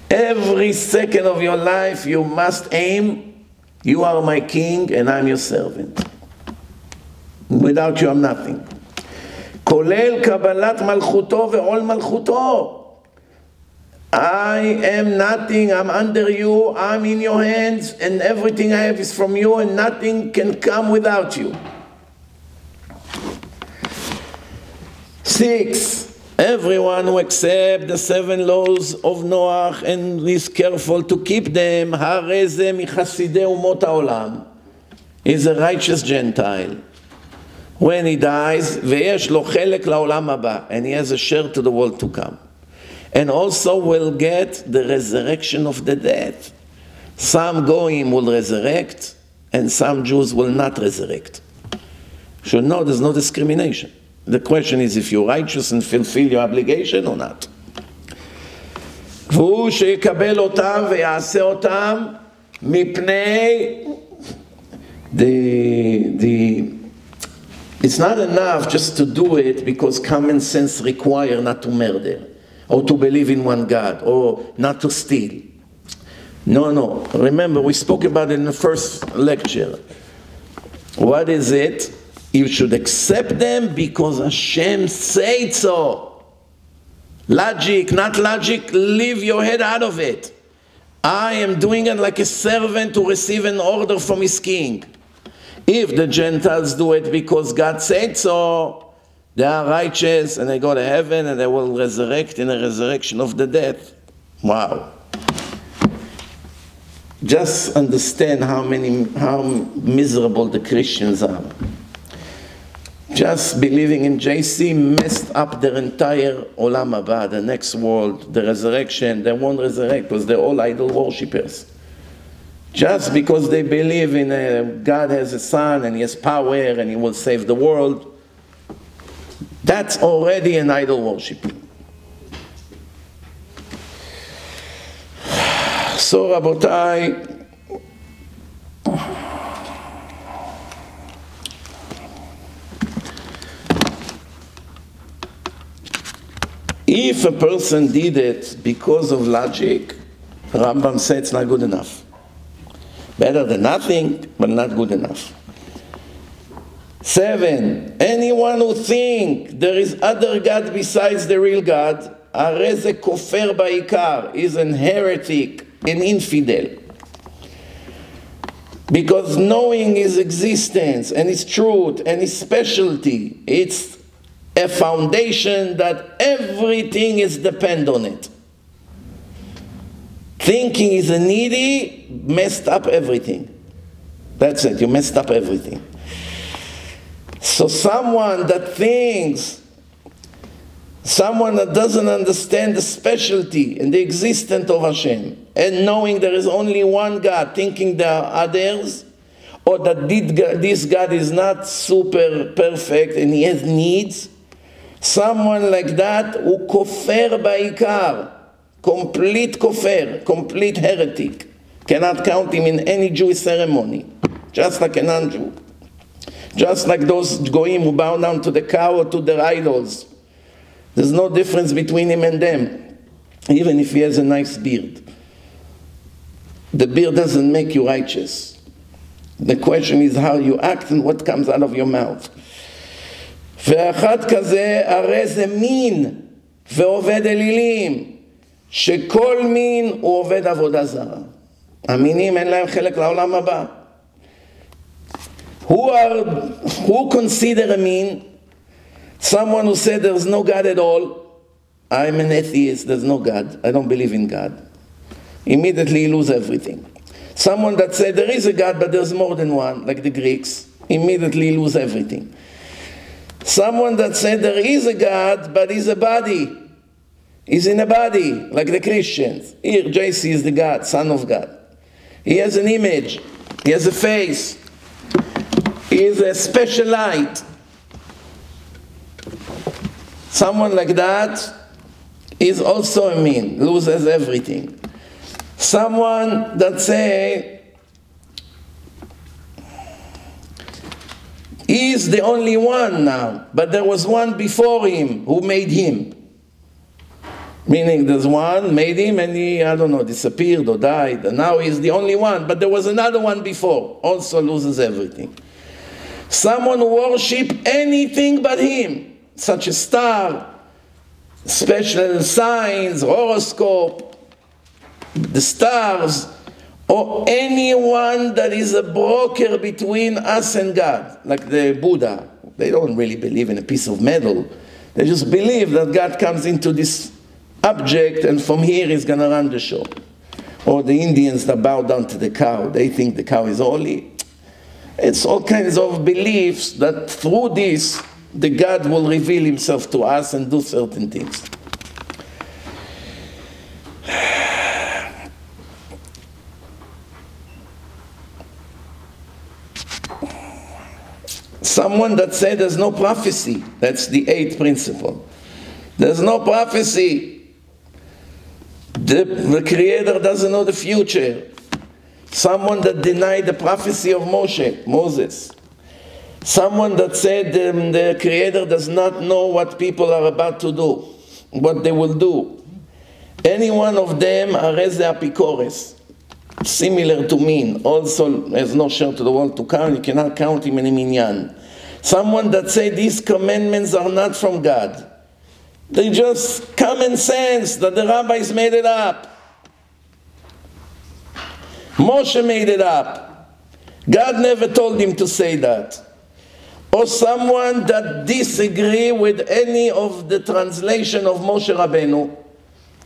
Every second of your life you must aim, you are my king and I'm your servant. Without you I'm nothing. כולל קבלת מלכותו ועול מלכותו. I am nothing, I'm under you, I'm in your hands, and everything I have is from you, and nothing can come without you. Six, everyone who accepts the seven laws of Noah and is careful to keep them, הרי זה מחסידי אומות העולם, is a righteous Gentile. When he dies, ויש לו חלק לעולם הבא, and he has a share to the world to come. And also will get the resurrection of the dead. Some goyim will resurrect, and some Jews will not resurrect. Should know there's no discrimination. The question is if you're righteous and fulfill your obligation or not. והוא שיקבל אותם ויעשה אותם מפני the, the, it's not enough just to do it because common sense require not to murder or to believe in one God or not to steal. No, no. Remember, we spoke about it in the first lecture. What is it? You should accept them because Hashem said so. Logic, not logic, leave your head out of it. I am doing it like a servant to receive an order from his king. If the Gentiles do it because God said so, they are righteous and they go to heaven and they will resurrect in the resurrection of the dead. Wow. Just understand how many how miserable the Christians are. Just believing in JC messed up their entire Olam Haba, the next world, the resurrection. They won't resurrect because they're all idol worshippers. Just because they believe in a, God has a son and he has power and he will save the world, that's already an idol worship. So, Rabotai, if a person did it because of logic, Rambam said it's not good enough. Better than nothing, but not good enough. Seven, anyone who think there is other God besides the real God, הרי זה כופר בעיקר, is an heretic, an infidel. Because knowing his existence and his truth and his specialty, it's a foundation that everything is depend on it. Thinking is a needy, messed up everything. That's it, you messed up everything. So someone that thinks, someone that doesn't understand the specialty and the existence of Hashem, and knowing there is only one God, thinking there are others, or that this God is not super perfect and he has needs, someone like that who kofer ba'ikar, complete kofir, complete heretic. Cannot count him in any Jewish ceremony, just like a non-Jew. Just like those goyim who bow down to the cow or to their idols. There's no difference between him and them, even if he has a nice beard. The beard doesn't make you righteous. The question is how you act and what comes out of your mouth. ואחד כזה הרי זה מין ועובד אלילים שכל מין הוא עובד עבודה זרה. המינים אין להם חלק לעולם הבא. Who, are, who consider a min? Someone who said there's no God at all. I'm an atheist, there's no God. I don't believe in God. Immediately you lose everything. Someone that said there is a God but there's more than one, like the Greeks, immediately lose everything. Someone that said there is a God but he's a body, He's in a body, like the Christians. Here, JC is the God, Son of God. He has an image, he has a face, is a special light. Someone like that is also a min, loses everything. Someone that say he is the only one now, but there was one before him who made him. Meaning there's one, made him, and he, I don't know, disappeared or died, and now he's the only one. But there was another one before, also loses everything. Someone worship anything but him, such a star, special signs, horoscope, the stars, or anyone that is a broker between us and God, like the Buddha. They don't really believe in a piece of metal. They just believe that God comes into this object and from here he's going to run the show. Or the Indians that bow down to the cow, they think the cow is holy. It's all kinds of beliefs that through this, the God will reveal himself to us and do certain things. Someone that said there's no prophecy, that's the eighth principle. There's no prophecy. The, the Creator doesn't know the future. Someone that denied the prophecy of Moshe, Moses. Someone that said um, the Creator does not know what people are about to do, what they will do. Any one of them are apikores, similar to min, also has no share to the world to count, you cannot count him in a minyan. Someone that say these commandments are not from God. They just common sense that the rabbis made it up. Moshe made it up. God never told him to say that. Or someone that disagree with any of the translation of Moshe Rabbeinu.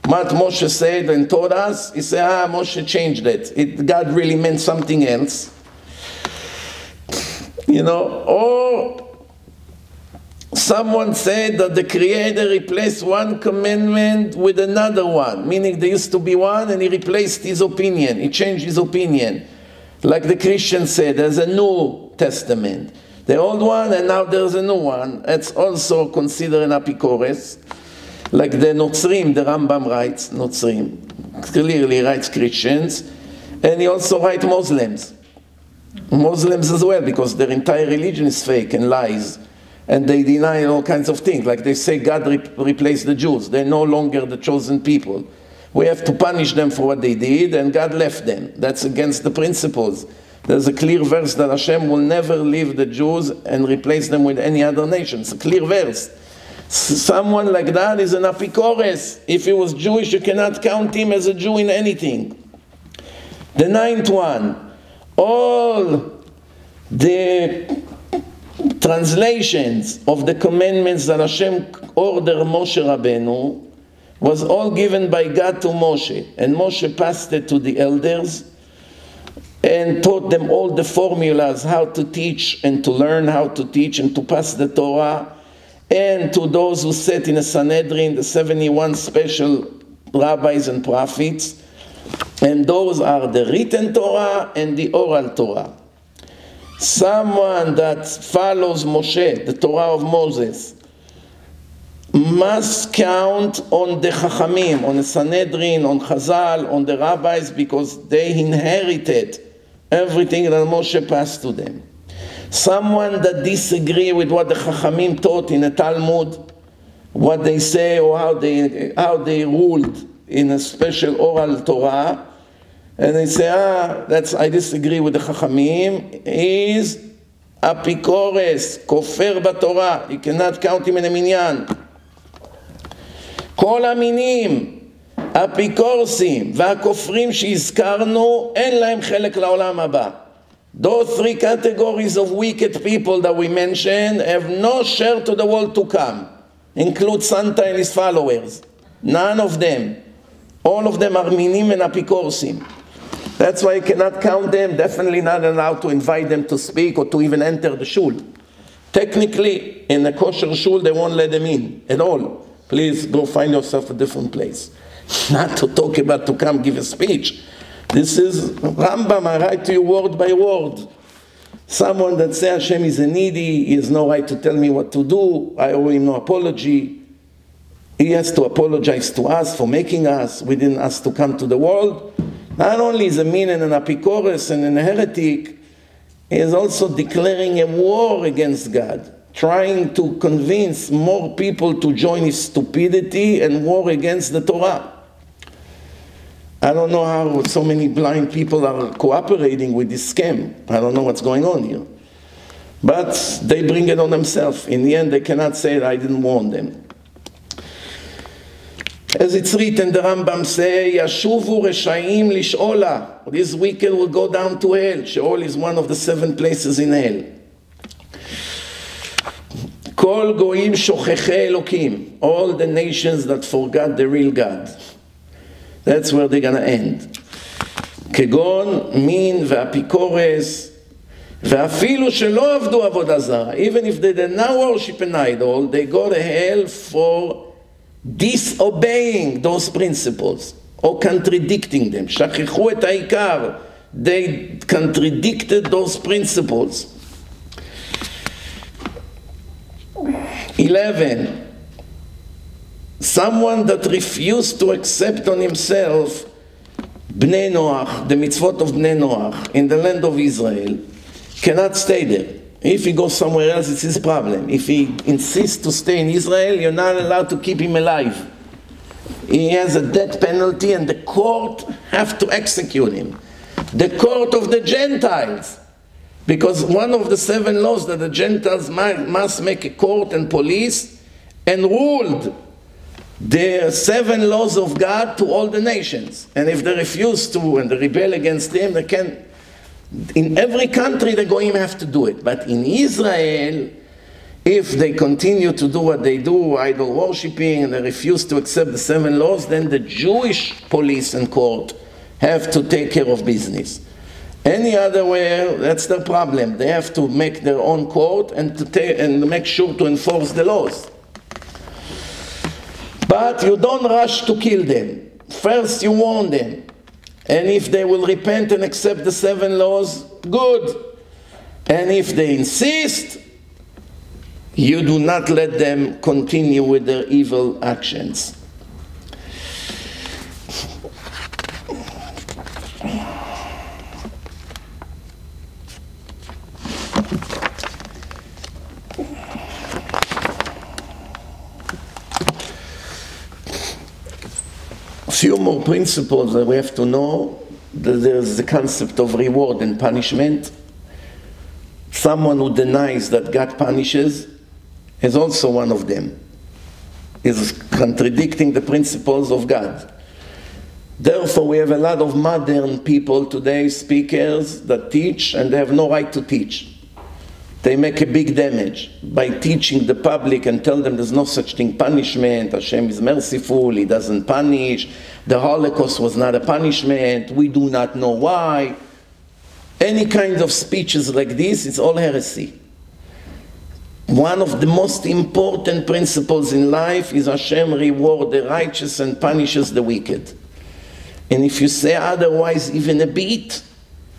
What Moshe said and told us, he said, ah, Moshe changed it. it God really meant something else. You know, or Someone said that the Creator replaced one commandment with another one, meaning there used to be one and he replaced his opinion, he changed his opinion. Like the Christian said, there's a New Testament. The old one and now there's a new one. It's also considered an apikores. Like the Notzrim, the Rambam writes, Notzrim, clearly writes Christians, and he also writes Muslims. Muslims as well, because their entire religion is fake and lies and they deny all kinds of things. Like they say God re replaced the Jews. They're no longer the chosen people. We have to punish them for what they did, and God left them. That's against the principles. There's a clear verse that Hashem will never leave the Jews and replace them with any other nation. It's a clear verse. Someone like that is an apikores. If he was Jewish, you cannot count him as a Jew in anything. The ninth one, all the translations of the commandments that Hashem ordered Moshe Rabbeinu was all given by God to Moshe. And Moshe passed it to the elders and taught them all the formulas how to teach and to learn how to teach and to pass the Torah. And to those who sat in the Sanhedrin, the 71 special rabbis and prophets. And those are the written Torah and the oral Torah. Someone that follows Moshe, the Torah of Moses, must count on the Chachamim, on the Sanhedrin, on Chazal, on the rabbis, because they inherited everything that Moshe passed to them. Someone that disagree with what the Chachamim taught in the Talmud, what they say or how they, how they ruled in a special oral Torah, and they say, ah, that's, I disagree with the Chachamim, is אפיקורס, כופר בתורה, you cannot count him in a minyan. כל המינים, אפיקורסים והכופרים שהזכרנו, אין להם חלק לעולם הבא. Those three categories of wicked people that we mentioned have no share to the world to come, include Santa and his followers. None of them. All of them are minim and apikorsim. That's why you cannot count them, definitely not allowed to invite them to speak or to even enter the shul. Technically, in a kosher shul, they won't let them in at all. Please go find yourself a different place. Not to talk about to come give a speech. This is Rambam, I write to you word by word. Someone that say Hashem is a needy, he has no right to tell me what to do, I owe him no apology. He has to apologize to us for making us, we didn't ask to come to the world. Not only is a min and an apikores and a heretic, he is also declaring a war against God, trying to convince more people to join his stupidity and war against the Torah. I don't know how so many blind people are cooperating with this scam. I don't know what's going on here. But they bring it on themselves. In the end, they cannot say that I didn't warn them. As it's written, the Rambam say, Yashuvu Reshaim Lishola. This wicked will go down to hell. Sheol is one of the seven places in hell. Kol goim shocheche Elokim. All the nations that forgot the real God. That's where they're gonna end. כגון מין והאפיקורס ואפילו שלא עבדו עבודה זרה, even if they did not worship an idol, they go to hell for disobeying those principles or contradicting them. שכחו את העיקר, they contradicted those principles. 11. Someone that refused to accept on himself Bnei Noach, the mitzvot of Bnei Noach in the land of Israel, cannot stay there. If he goes somewhere else, it's his problem. If he insists to stay in Israel, you're not allowed to keep him alive. He has a death penalty and the court have to execute him. The court of the Gentiles. Because one of the seven laws that the Gentiles must make a court and police and ruled the seven laws of God to all the nations. And if they refuse to and they rebel against him, they can. In every country, the goyim have to do it. But in Israel, if they continue to do what they do, idol worshipping, and they refuse to accept the seven laws, then the Jewish police and court have to take care of business. Any other way, that's their problem. They have to make their own court and to and make sure to enforce the laws. But you don't rush to kill them. First, you warn them. And if they will repent and accept the seven laws, good. And if they insist, you do not let them continue with their evil actions. Few more principles that we have to know. There's the concept of reward and punishment. Someone who denies that God punishes is also one of them. Is contradicting the principles of God. Therefore, we have a lot of modern people today, speakers that teach and they have no right to teach they make a big damage by teaching the public and tell them there's no such thing punishment hashem is merciful he doesn't punish. The holocaust was not a punishment we do not know why. Any kind of speeches like this it's all heresy. One of the most important principles in life is hashem reward the righteous and punishes the wicked. And if you say otherwise even a bit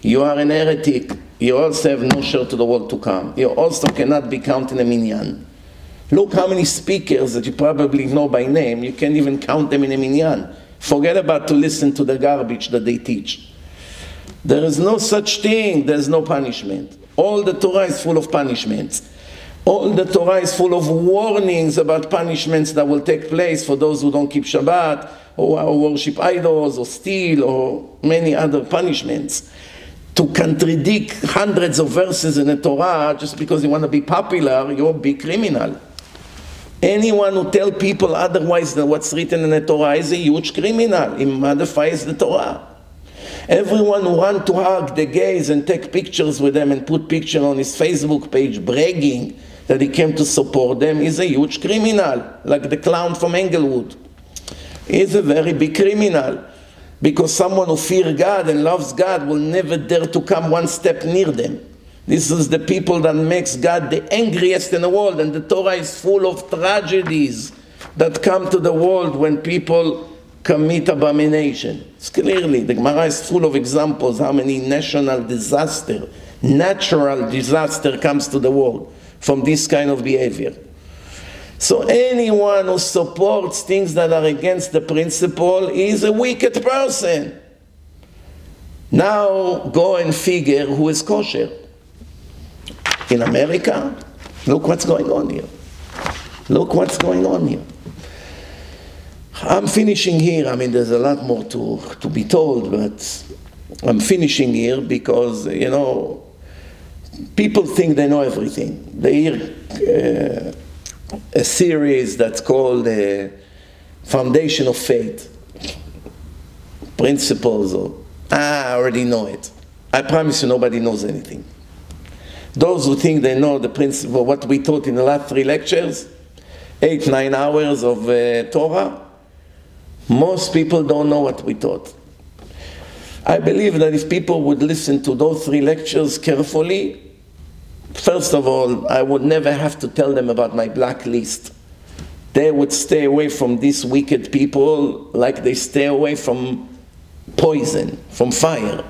you are an heretic you also have no share to the world to come. You also cannot be counted in a minyan. Look how many speakers that you probably know by name, you can't even count them in a minyan. Forget about to listen to the garbage that they teach. There is no such thing, there's no punishment. All the Torah is full of punishments. All the Torah is full of warnings about punishments that will take place for those who don't keep Shabbat, or worship idols, or steal, or many other punishments to contradict hundreds of verses in the Torah just because you want to be popular, you're a big criminal. Anyone who tell people otherwise than what's written in the Torah is a huge criminal. He modifies the Torah. Everyone who run to hug the gays and take pictures with them and put picture on his Facebook page bragging that he came to support them is a huge criminal, like the clown from Englewood. He's a very big criminal because someone who fears God and loves God will never dare to come one step near them. This is the people that makes God the angriest in the world, and the Torah is full of tragedies that come to the world when people commit abomination. It's clearly, the Gemara is full of examples how many national disaster, natural disaster comes to the world from this kind of behavior. So anyone who supports things that are against the principle is a wicked person. Now go and figure who is kosher. In America, look what's going on here. Look what's going on here. I'm finishing here. I mean, there's a lot more to, to be told, but I'm finishing here because, you know, people think they know everything. They hear uh, a series that's called uh, Foundation of Faith, Principles, or ah, I already know it. I promise you, nobody knows anything. Those who think they know the principle, what we taught in the last three lectures, eight, nine hours of uh, Torah, most people don't know what we taught. I believe that if people would listen to those three lectures carefully, first of all, I would never have to tell them about my blacklist. They would stay away from these wicked people like they stay away from poison, from fire.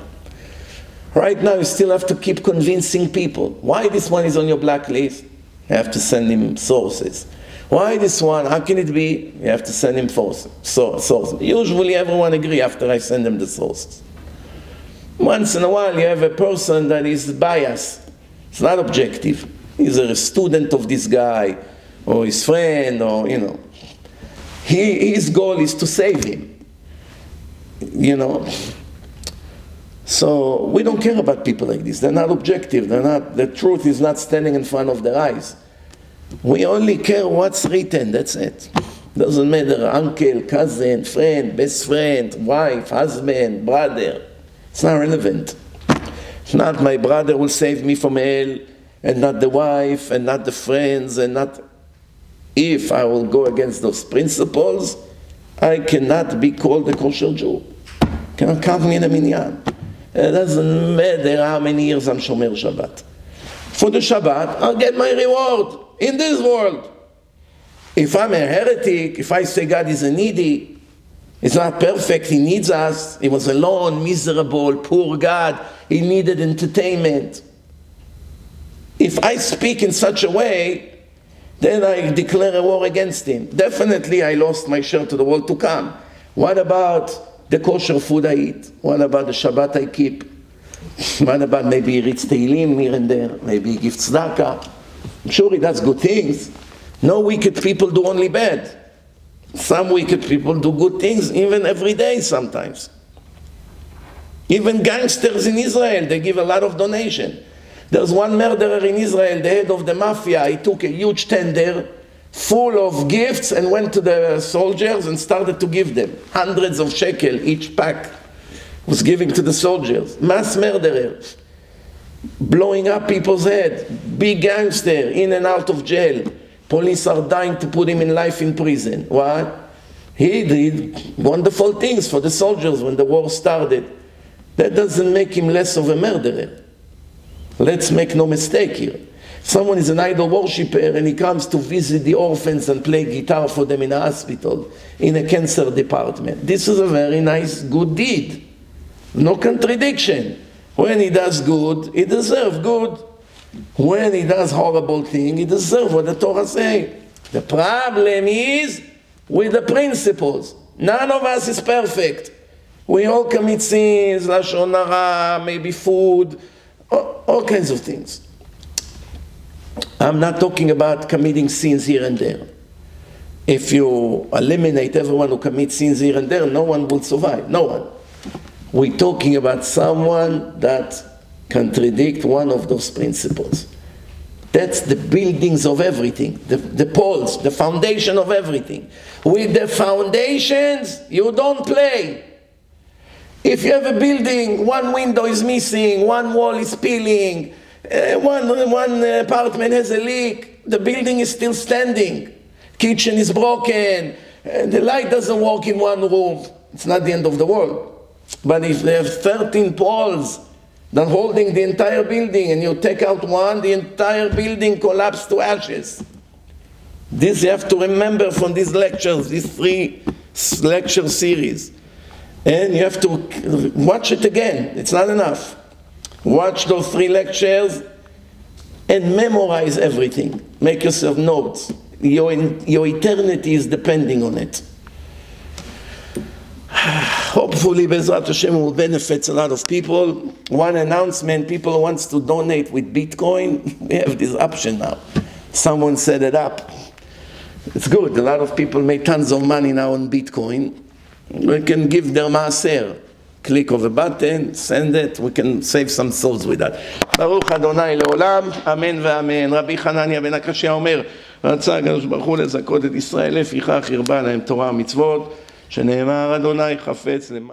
Right now, you still have to keep convincing people. Why this one is on your blacklist? You have to send him sources. Why this one? How can it be? You have to send him sources. sources. Usually everyone agree after I send them the sources. Once in a while you have a person that is biased. It's not objective. He's a student of this guy, or his friend, or, you know. He, his goal is to save him. You know. So we don't care about people like this. They're not objective. They're not, the truth is not standing in front of their eyes. We only care what's written, that's it. Doesn't matter, uncle, cousin, friend, best friend, wife, husband, brother. It's not relevant. Not my brother will save me from hell, and not the wife, and not the friends, and not. If I will go against those principles, I cannot be called a kosher Jew. Cannot count me in a minyan. It doesn't matter how many years I'm Shomer Shabbat. For the Shabbat, I'll get my reward in this world. If I'm a heretic, if I say God is a needy, He's not perfect, He needs us. He was alone, miserable, poor God. He needed entertainment. If I speak in such a way, then I declare a war against Him. Definitely, I lost my share to the world to come. What about the kosher food I eat? What about the Shabbat I keep? What about maybe he reads Tehillim here and there? Maybe he gives tzedakah? I'm sure he does good things. No wicked people do only bad. Some wicked people do good things even every day sometimes. Even gangsters in Israel, they give a lot of donation. There's one murderer in Israel, the head of the mafia, he took a huge tender full of gifts and went to the soldiers and started to give them. Hundreds of shekel each pack was giving to the soldiers. Mass murderers, blowing up people's head. Big gangster in and out of jail. Police are dying to put him in life in prison. What? He did wonderful things for the soldiers when the war started that doesn't make him less of a murderer let's make no mistake here Someone is an idol worshipper and he comes to visit the orphans and play guitar for them in a hospital, in a cancer department. This is a very nice, good deed. No contradiction. When he does good, he deserves good. When he does horrible thing, he deserves what the Torah say. The problem is with the principles. None of us is perfect. We all commit sins, lashon hara, maybe food, all, all kinds of things. I'm not talking about committing sins here and there. If you eliminate everyone who commits sins here and there, no one will survive. No one. We're talking about someone that contradict one of those principles. That's the buildings of everything, the, the poles, the foundation of everything. With the foundations, you don't play. If you have a building, one window is missing, one wall is peeling, uh, one, one apartment has a leak, the building is still standing, kitchen is broken, uh, the light doesn't work in one room. It's not the end of the world. But if they have 13 poles that holding the entire building and you take out one, the entire building collapses to ashes. This you have to remember from these lectures, these three lecture series. And you have to watch it again. It's not enough. Watch those three lectures and memorize everything. Make yourself notes. Your, your eternity is depending on it. Hopefully, Bezrat Hashem will benefit a lot of people. One announcement, people wants to donate with Bitcoin, we have this option now. Someone set it up. It's good. A lot of people make tons of money now on Bitcoin. They can give their maaser. click of a button, send it, we can save some souls with that. ברוך אדוני לעולם, אמן ואמן. רבי חנניה בן הקשיא אומר, רצה הקדוש ברוך הוא לזכות את ישראל, לפיכך הרבה להם תורה ומצוות, שנאמר אדוני חפץ למען